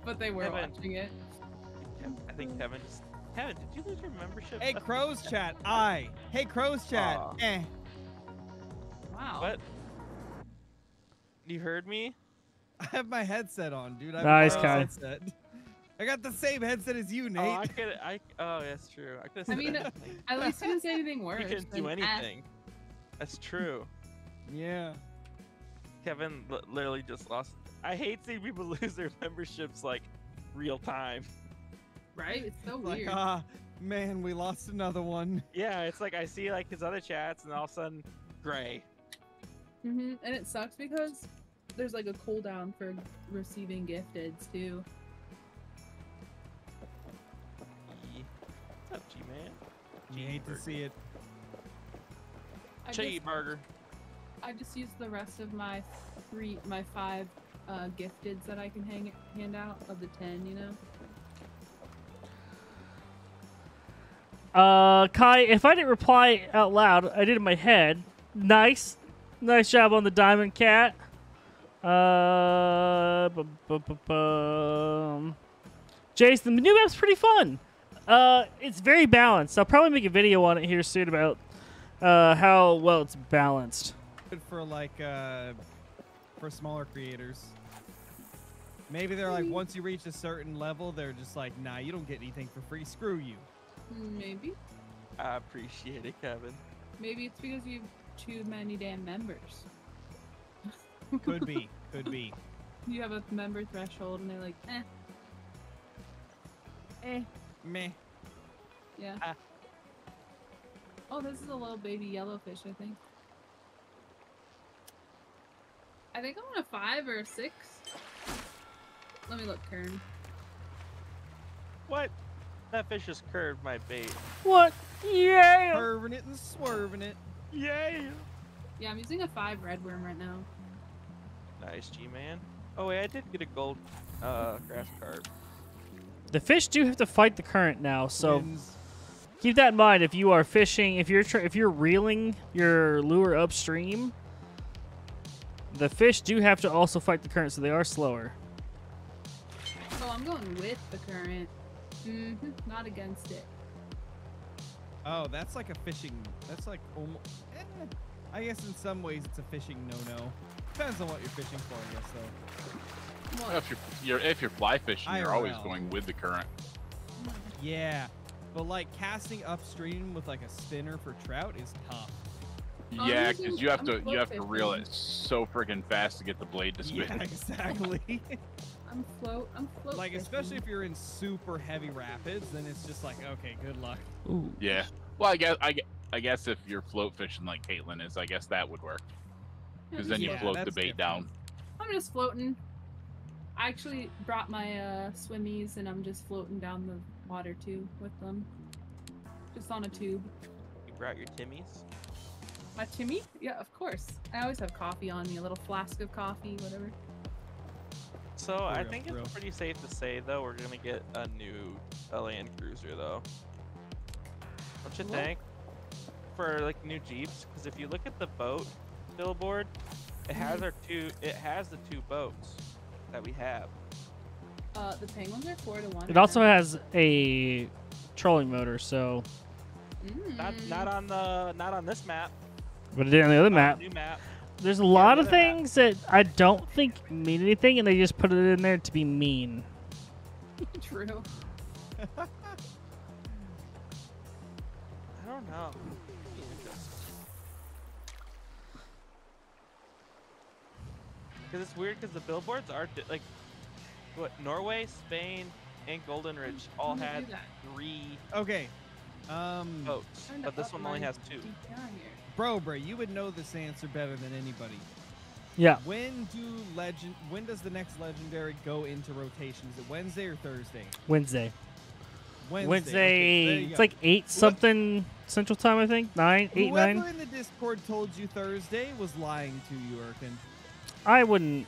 But they were Kevin. watching it. I think Kevin just. Kevin, did you lose your membership? Hey, [LAUGHS] Crows chat. I. Hey, Crows chat. Aw. Eh. Wow. What? You heard me? I have my headset on, dude. I have Nice, a Kai. headset. [LAUGHS] I got the same headset as you, Nate. Oh, I could. I. Oh, that's true. I could. I mean, [LAUGHS] At least you didn't say anything worse. you couldn't do than, anything. That's true. yeah. Kevin li- literally just lost. I hate seeing people lose their memberships like real time. Right? It's so Like, weird. ah, Man, we lost another one. Yeah, it's like I see like his other chats, and all of a sudden, gray. hmm And it sucks because there's like a cooldown for receiving gifteds too. What's up, G-Man? You hate to see it. I just, Cheeseburger. I just use the rest of my three, my five uh, gifteds that I can hang hand out of the ten. You know. Uh, Kai, if I didn't reply out loud, I did in my head. Nice. Nice job on the Diamond Cat. Uh, bu- bu- bu- bum. Jason, the new map's pretty fun. Uh, it's very balanced. I'll probably make a video on it here soon about uh, how well it's balanced. Good for like uh, for smaller creators. Maybe they're like once you reach a certain level, they're just like, nah, you don't get anything for free. Screw you. Maybe. I appreciate it, Kevin. Maybe it's because you have too many damn members. Could be. [LAUGHS] Could be. You have a member threshold, and they're like, eh. Eh. Meh. Yeah. Ah. Oh, this is a little baby yellowfish, I think. I think I'm on a five or a six. Let me look, Kern. What? That fish just curved my bait. What? Yeah. Curving it and swerving it. Yay! Yeah, I'm using a five red worm right now. Nice, G-Man. Oh wait, I did get a gold uh, grass carp. The fish do have to fight the current now, so Wins. keep that in mind. If you are fishing, if you're if you're reeling your lure upstream, the fish do have to also fight the current, so they are slower. Oh, I'm going with the current. Hmm not against it. Oh, that's like a fishing. That's like almost. Eh, I guess in some ways it's a fishing no-no. Depends on what you're fishing for, I guess though. What? If you're, you're if you're fly fishing, you're always IRL. going with the current. Yeah, but like casting upstream with like a spinner for trout is tough. Yeah, because you have I'm to you have to reel it so freaking fast to get the blade to spin. Yeah, [LAUGHS] exactly. I'm float. I'm float. like especially if you're in super heavy rapids, then it's just like okay, good luck. Ooh. Yeah. Well, I guess I, I guess if you're float fishing like Caitlin is, I guess that would work. Because I'm then you float the that's bait down. I'm just floating. I actually brought my uh, swimmies and I'm just floating down the water too with them. Just on a tube. You brought your Timmies. My Timmy? Yeah, of course. I always have coffee on me, a little flask of coffee, whatever. So For I think for real. it's pretty safe to say though we're gonna get a new Land Cruiser though. Don't you What? think? For like new Jeeps, because if you look at the boat billboard, it has our two. It has the two boats that we have. Uh, the penguins are four to one. It also has a trolling motor, so Mm. Not not on the not on this map. but it did on the other on the. New map. There's a lot of things that I don't think mean anything, and they just put it in there to be mean. [LAUGHS] True. I don't know. Because it's weird because the billboards are di- like, what Norway, Spain, and Golden Ridge all I'm gonna do had three Okay, um, boats, Trying to but this one only has two. DPI here. Bro, bro, you would know this answer better than anybody. Yeah, When do legend? When does the next legendary go into rotation? Is it Wednesday or Thursday? Wednesday. Wednesday. Wednesday. okay, it's go. like eight something Central Time, I think. Nine, eight, Whoever nine. in the Discord told you Thursday was lying to you, Erkin. I wouldn't.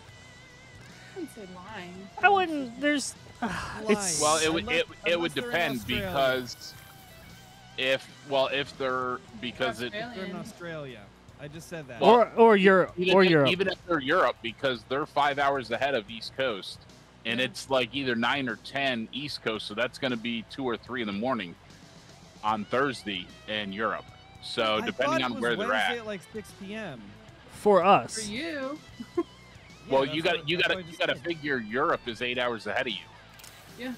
I wouldn't say lying. I wouldn't. There's. [SIGHS] it's Well, it would Unless- it, it would unless they're in depend because if well if they're because it They're in Australia. I just said that. or or Europe even or if, Europe. even if they're Europe because they're five hours ahead of East Coast and Yeah. it's like either nine or ten East Coast, so that's going to be two or three in the morning on Thursday in Europe. So I depending on was where they're Wednesday at. like 6 p.m. for us. For us. you. [LAUGHS] Well, that's you got you got to you got to figure Europe is eight hours ahead of you. Yeah.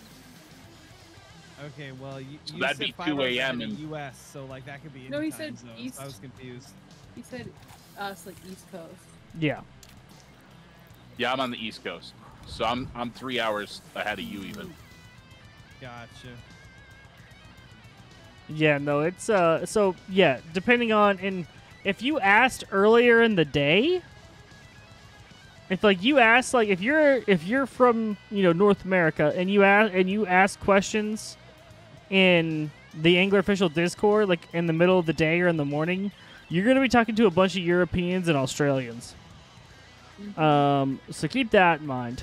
Okay, well, you, So you that'd said be 2 a.m. in- the U.S., so like that could be. No, he time said zone, so East. I was confused. He said us like East Coast. Yeah. Yeah, I'm on the East Coast, so I'm I'm three hours ahead of you even. Gotcha. Yeah, no, it's uh so yeah, depending on and if you asked earlier in the day, if like you asked like if you're if you're from, you know, North America and you ask and you ask questions in the Angler official Discord like in the middle of the day or in the morning, you're going to be talking to a bunch of Europeans and Australians. Um so keep that in mind.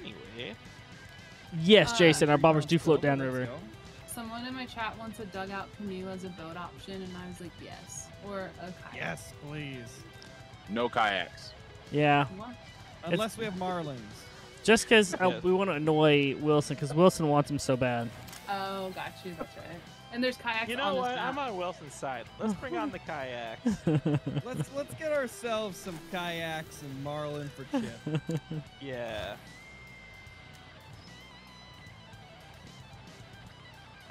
Anyway, Yes, Uh, Jason, our Three bombers do float silver, down river. Someone in my chat wants a dugout canoe as a boat option, and I was like, yes. Or a kayak. Yes, please. No kayaks. Yeah. What? Unless we have Marlins. Just because uh, Yeah. we want to annoy Wilson, because Wilson wants him so bad. Oh, got you. That's right. And there's kayaks you know this what? map. I'm on Wilson's side. Let's bring on the kayaks. [LAUGHS] let's let's get ourselves some kayaks and Marlin for Chip. [LAUGHS] Yeah.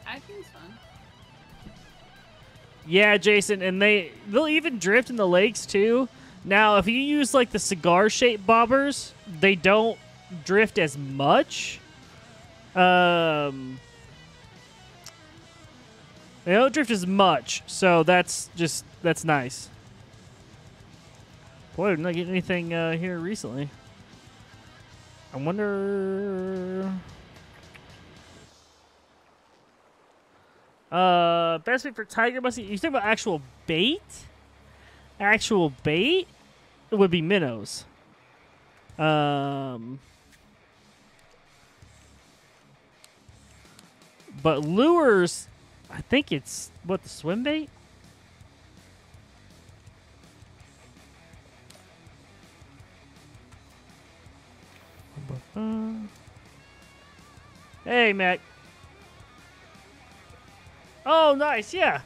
I think it's fun. yeah, Jason, and they they'll even drift in the lakes too. Now, if you use like the cigar-shaped bobbers, they don't drift as much. Um, they don't drift as much, so that's just that's nice. Boy, we're not getting anything uh, here recently. I wonder. Uh, best bait for tiger muskie. You talking about actual bait? Actual bait it would be minnows. Um, but lures, I think it's what the swim bait. Hey, Mac. Oh, nice. Yeah.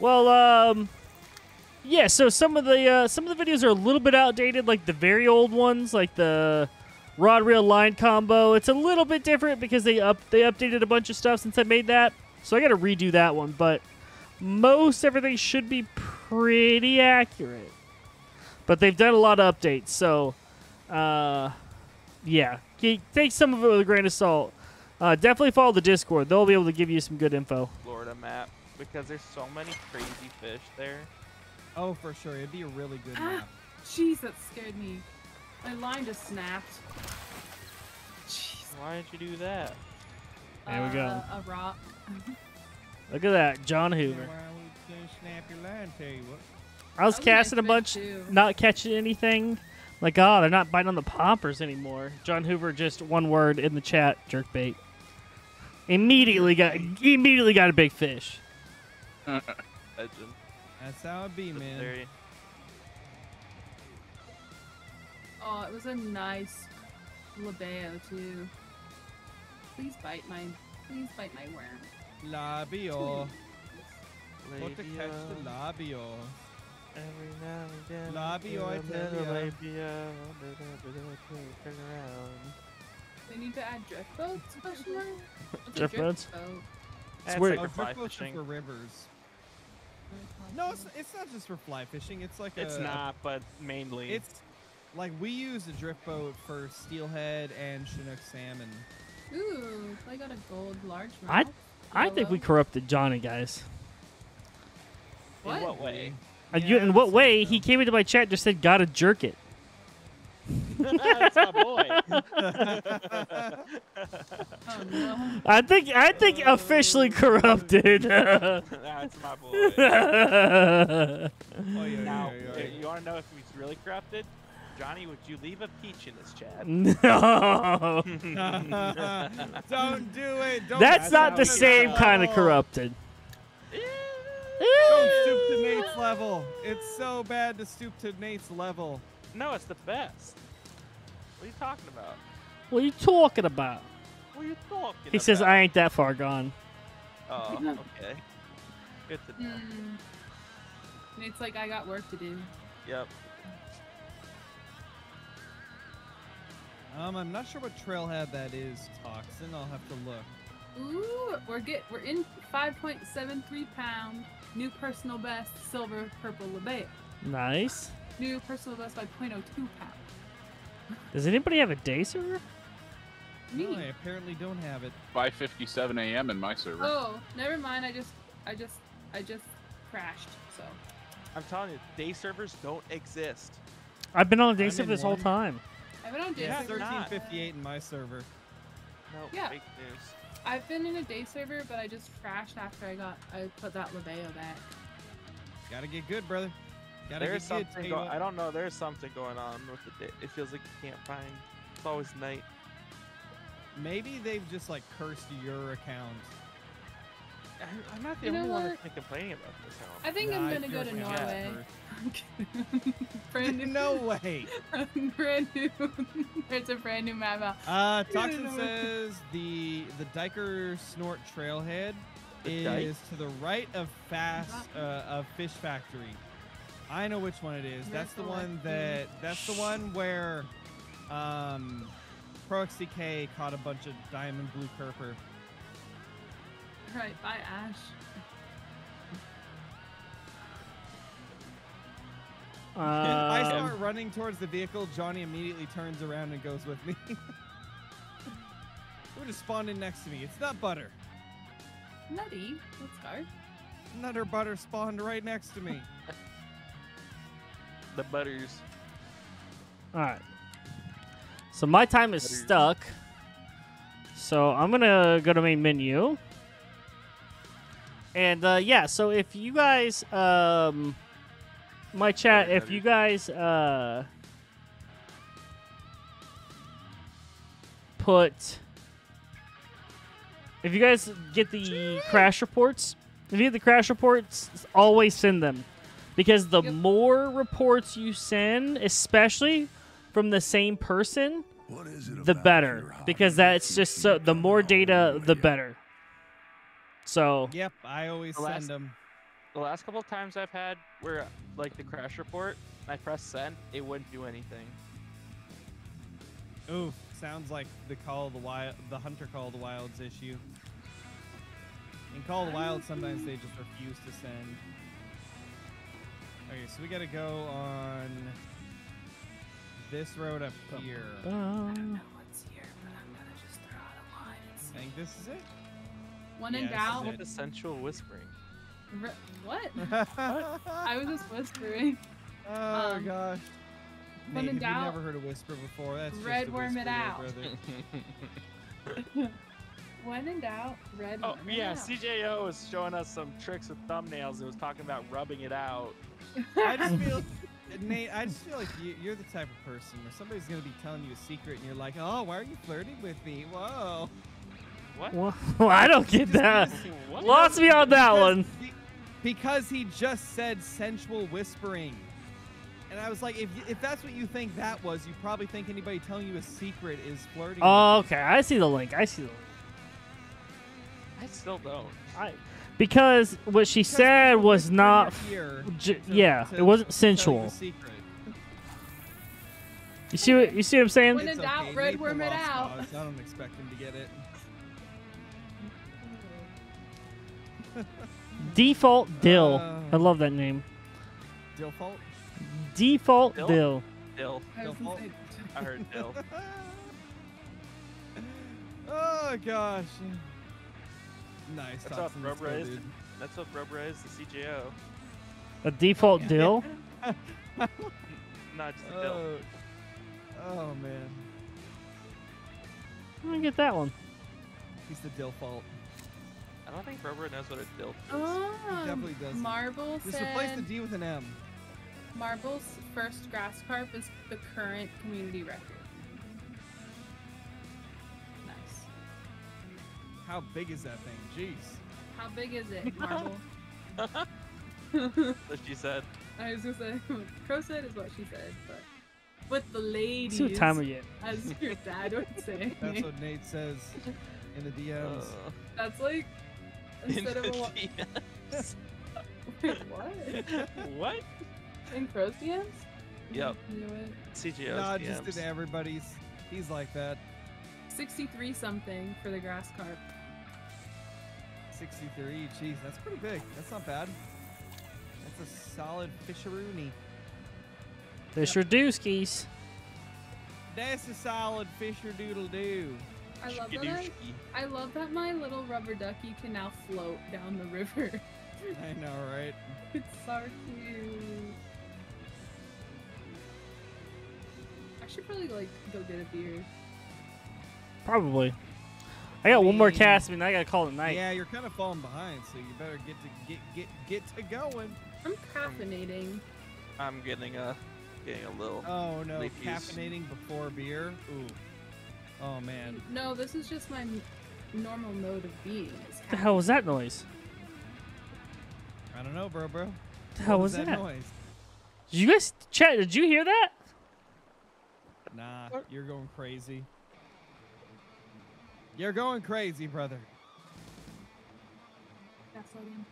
Well, um, yeah. So some of the uh, some of the videos are a little bit outdated, like the very old ones, like the rod reel line combo. It's a little bit different because they up they updated a bunch of stuff since I made that. So I got to redo that one, but most everything should be pretty accurate. But they've done a lot of updates, so uh, yeah, take some of it with a grain of salt. Uh, definitely follow the Discord; they'll be able to give you some good info. Florida map because there's so many crazy fish there. Oh, for sure. It'd be a really good Ah, map. jeez, that scared me. My line just snapped. Jeez. Why did you do that? There we go. Uh, A rock. [LAUGHS] Look at that, John Hoover. why would you snap your line, tell you what. I was That casting a bunch, too. not catching anything. Like, oh, they're not biting on the poppers anymore. John Hoover just one word in the chat, jerkbait. Immediately got immediately got a big fish. [LAUGHS] Legend. That's how it be, man. Very- Oh, it was a nice labeo too. Please bite my, please bite my worm. Labeo. Please. What to catch the labeo. Every now and then. Labeo, I tell middle, ya. labia, uh, turn around. They need to add drift boats? Question mark. Drift boats? boat? That's weird. Oh, drift boats for rivers. No, it's, it's not just for fly fishing. It's like It's a, not, but mainly. It's like we use a drift boat for steelhead and chinook salmon. Ooh, I got a gold largemouth. I- I think we corrupted Johnny, guys. in What? what way? Uh, you, in what way? say He came into my chat and just said, "Gotta jerk it." That's my boy. Oh no. I think I think officially corrupted. [LAUGHS] That's my boy. Oh, [LAUGHS] yeah, Now, yeah, yeah, you want to know if he's really corrupted? Johnny, would you leave a peach in his chat? [LAUGHS] no. Don't do it. Don't that's not the same is. kind of corrupted. Don't stoop to Nate's level. It's so bad to stoop to Nate's level. No, it's the best. What are you talking about? What are you talking about? What are you talking He says, "I ain't that far gone." Oh, [LAUGHS] okay. Good to know. And it's like I got work to do. Yep. Um, I'm not sure what trailhead that is, Toxin. I'll have to look. Ooh, we're get we're in 5.73 pound. New personal best, silver purple labeo. Nice. New personal best by 0.02 pound. Does anybody have a day server? Me. No, I apparently don't have it. 5:57 a.m. in my server. Oh, never mind. I just, I just, I just crashed. So I'm telling you, day servers don't exist. I've been on a day I'm server in this whole time. I've been on day Yeah, server. not. 1358 in my server. No, Yeah. fake news. I've been in a day server, but I just crashed after I got, I put that Labeo back. Gotta get good, brother. Gotta There's something tell you I don't know. There's something going on with the day. It feels like you can't find. It's always night. Maybe they've just like cursed your account. I- I'm not the You only one what? that's been complaining about this. I think Nah, [LAUGHS] I'm gonna go to like Norway. first. Brand new. no way. brand new. There's a brand new map out. Uh, [LAUGHS] Toxin says the the Diker Snort Trailhead The dike? is to the right of Fast uh, of Fish Factory. I know which one it is. That's the one that. That's the one where, um, ProXDK caught a bunch of diamond blue kurper. Right, bye Ash. [LAUGHS] I Um, start running towards the vehicle. Johnny immediately turns around and goes with me. [LAUGHS] Who just spawned in next to me? It's not Butter. Nutty. Let's go. Nutter Butter spawned right next to me. [LAUGHS] The butters. all right. So my time is Butters. stuck. So I'm gonna go to main menu. And uh, yeah, so if you guys, um, my chat, Sorry, if buddy. you guys uh, put, if you guys get the crash reports, if you get the crash reports, always send them, because the Yep. more reports you send, especially from the same person, the better, because that's just so. The more data, the better. So Yep, I always The last- send them. The last couple of times I've had where like the crash report, I press send, it wouldn't do anything. Ooh, sounds like the Call of the Wild, the Hunter Call of the Wilds issue. In Call of the Wild, sometimes they just refuse to send. Okay, so we gotta go on this road up here. I don't know what's here, but I'm gonna just throw out a line and I think this is it. When in Yes, doubt, it- The sensual whispering. re- what? [LAUGHS] I was just whispering. [LAUGHS] oh um, gosh. when Nate, in have doubt, never heard a whisper before? That's just red a worm it out. brother. [LAUGHS] When in doubt, red. Oh worm it yeah, out. CJO was showing us some tricks with thumbnails. It was talking about rubbing it out. I just [LAUGHS] feel, Nate. I just feel like you, you're the type of person where somebody's gonna be telling you a secret, and you're like, "Oh, why are you flirting with me? Whoa!" What? well, [LAUGHS] I don't get that. Lost me on that Because one. he- because he just said sensual whispering, and I was like, if if that's what you think that was, you probably think anybody telling you a secret is flirting. Oh, okay. I see the link. I see the link. I still don't. I, because what she Because said was not. your J- to- yeah, to it wasn't tell you a sensual. You see what you see what I'm saying? When in doubt, okay, red worm it out. cause. I don't expect him to get it. [LAUGHS] Default Dill. I Uh. love that name. Dill fault. Default Dill? Dill. Dill. I was Don't gonna say- I heard Dill. [LAUGHS] oh gosh. Nice. That's up, Toxin, bro, let's go, bro. dude. That's what Brobrah is, the CJO. A default Dill. [LAUGHS] Not just a Dill. Oh, oh man, Let me get that one. he's the Dill fault. I don't think Brobrah knows what a Dill is. Um, definitely doesn't. Marble Just replace the D with an M. Marble's first grass carp is the current community record. How big is that thing? Jeez. How big is it, [LAUGHS] Marble? What she said. I was gonna say, [LAUGHS] Crow said is what she said, but with the ladies, See what time we get. as your dad would [LAUGHS] say. That's what Nate says in the DMs. Uh, That's like instead of a DMs. Wait, what? what? In Crow's DMs? Yep. Knew it. CJO's nah, DMs. just in everybody's. He's like that. 63 something for the grass carp. 63. Jeez, that's pretty big. That's not bad. That's a solid fisheroony. Fisher Dooskies. That's a solid Fisher Doodle Doo. I love that. I, I love that my little rubber ducky can now float down the river. [LAUGHS] I know, right? [LAUGHS] it's so cute. I should probably like go get a beer. Probably. I got one more mean- cast, and I gotta call it night. Yeah, you're kind of falling behind, so you better get to get get get to going. I'm caffeinating. I'm getting a getting a little. Oh no, Leafies. caffeinating before beer. Ooh. Oh man. No, this is just my normal mode of being. What the hell was that noise? I don't know, bro, bro. What the hell What was that? noise? Did you guys chat? Did you hear that? Nah, What? you're going crazy. You're going crazy, brother. Gaslighting.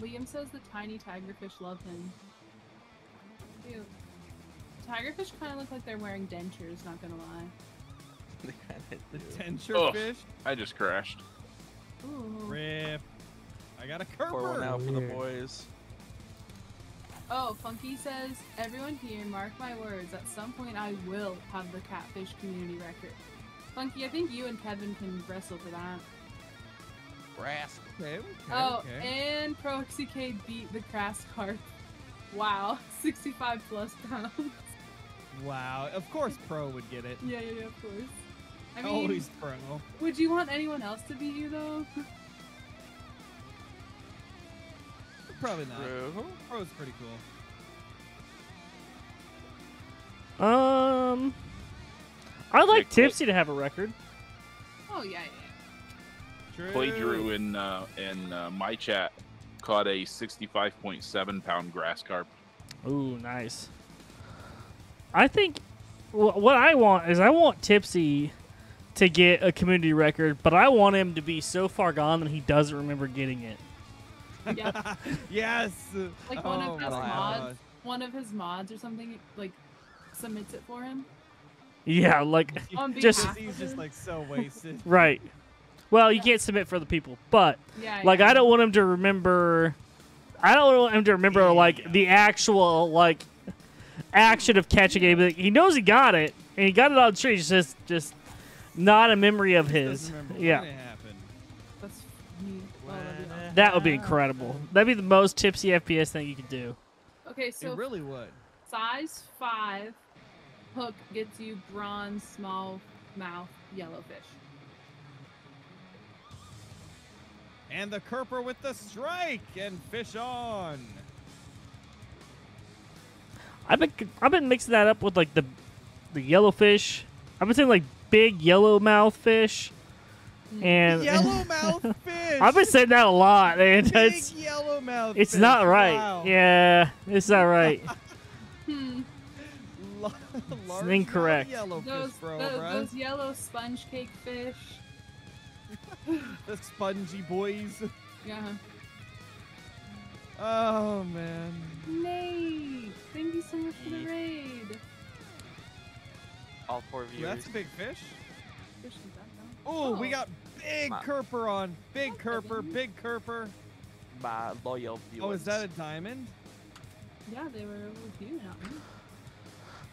Liam says the tiny tigerfish love him. Cute. Tigerfish kind of look like they're wearing dentures, not gonna lie. [LAUGHS] They kinda The do. tenture Ugh. Oh, fish. I just crashed. Ooh. Rip. I got a Pour one out for the boys. Oh, Funky says, everyone here, mark my words, at some point I will have the catfish community record. Funky, I think you and Kevin can wrestle for that. Grass. Okay, okay, oh, okay. and ProXCK beat the Crass Carp. Wow, [LAUGHS] 65 plus pounds. Wow. Of course, pro would get it. yeah, yeah, yeah, of course. I mean, Always pro. would you want anyone else to beat you though? Probably not. True. Pro's pretty cool. Um, I'd like Yeah, cool. Tipsy to have a record. Oh yeah, yeah. True. Clay Drew in uh, in uh, my chat caught a 65.7 pound grass carp. Ooh, nice. I think wh- what I want is I want Tipsy to get a community record, but I want him to be so far gone that he doesn't remember getting it. Yeah. [LAUGHS] yes. Like one oh of his mods, one of his mods or something, like submits it for him. Yeah, like On Just- behalf he's of just him. like so wasted. [LAUGHS] right. Well, you can't submit for the people, but yeah, like yeah. I don't want him to remember. I don't want him to remember like the actual like action of catching it. But he knows he got it, and he got it on the tree. It's just just not a memory of Just his. doesn't remember when Yeah, it happened. That's me. Oh, that'd be awesome. that would be incredible. That'd be the most tipsy FPS thing you could do. Okay, so it really would. size five hook gets you bronze small mouth yellowfish. And the Kurper with the strike and fish on. I've been I've been mixing that up with like the the yellowfish. I've been saying like big yellowmouth fish, and Yellowmouth [LAUGHS] fish. I've been saying that a lot, man. Big It's yellowmouth. it's fish. not right. Wow. Yeah, it's not right. [LAUGHS] Hmm. L- large incorrect. Yellowfish, Those, bro, tho- bruh. those yellow sponge cake fish. [LAUGHS] The spongy boys. Yeah. Oh man. Nate, thank you so much for the raid. All four Ooh, viewers. that's a big fish. Fish Oh, we got big Ma- Kurper on. Big Okay, Kurper, then. big Kurper. My loyal viewers. Oh, is that a diamond? Yeah, they were with you now.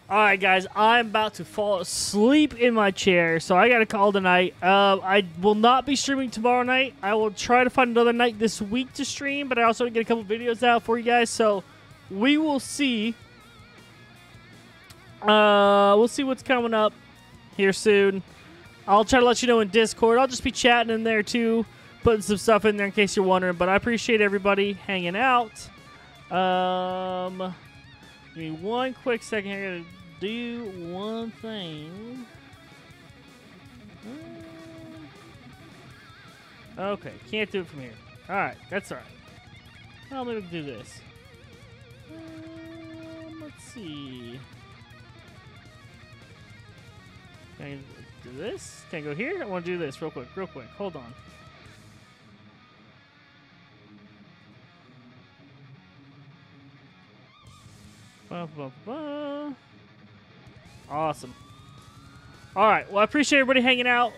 All right, guys, I'm about to fall asleep in my chair, so I got to call tonight. Uh, I will not be streaming tomorrow night. I will try to find another night this week to stream, but I also want to get a couple videos out for you guys. So we will see. Uh, we'll see what's coming up here soon. I'll try to let you know in Discord. I'll just be chatting in there too, putting some stuff in there in case you're wondering. But I appreciate everybody hanging out. Um. Give me one quick second here. I do one thing. Uh, Okay, can't do it from here. Alright, that's alright. We can do this. Um, let's see. Can I do this? Can I go here? I want to do this real quick, real quick. Hold on. Ba, ba, ba. Awesome. All right. Well, I appreciate everybody hanging out.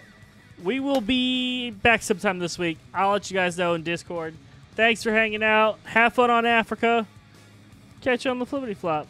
We will be back sometime this week. I'll let you guys know in Discord. Thanks for hanging out. Have fun on Africa. Catch you on the flippity flop.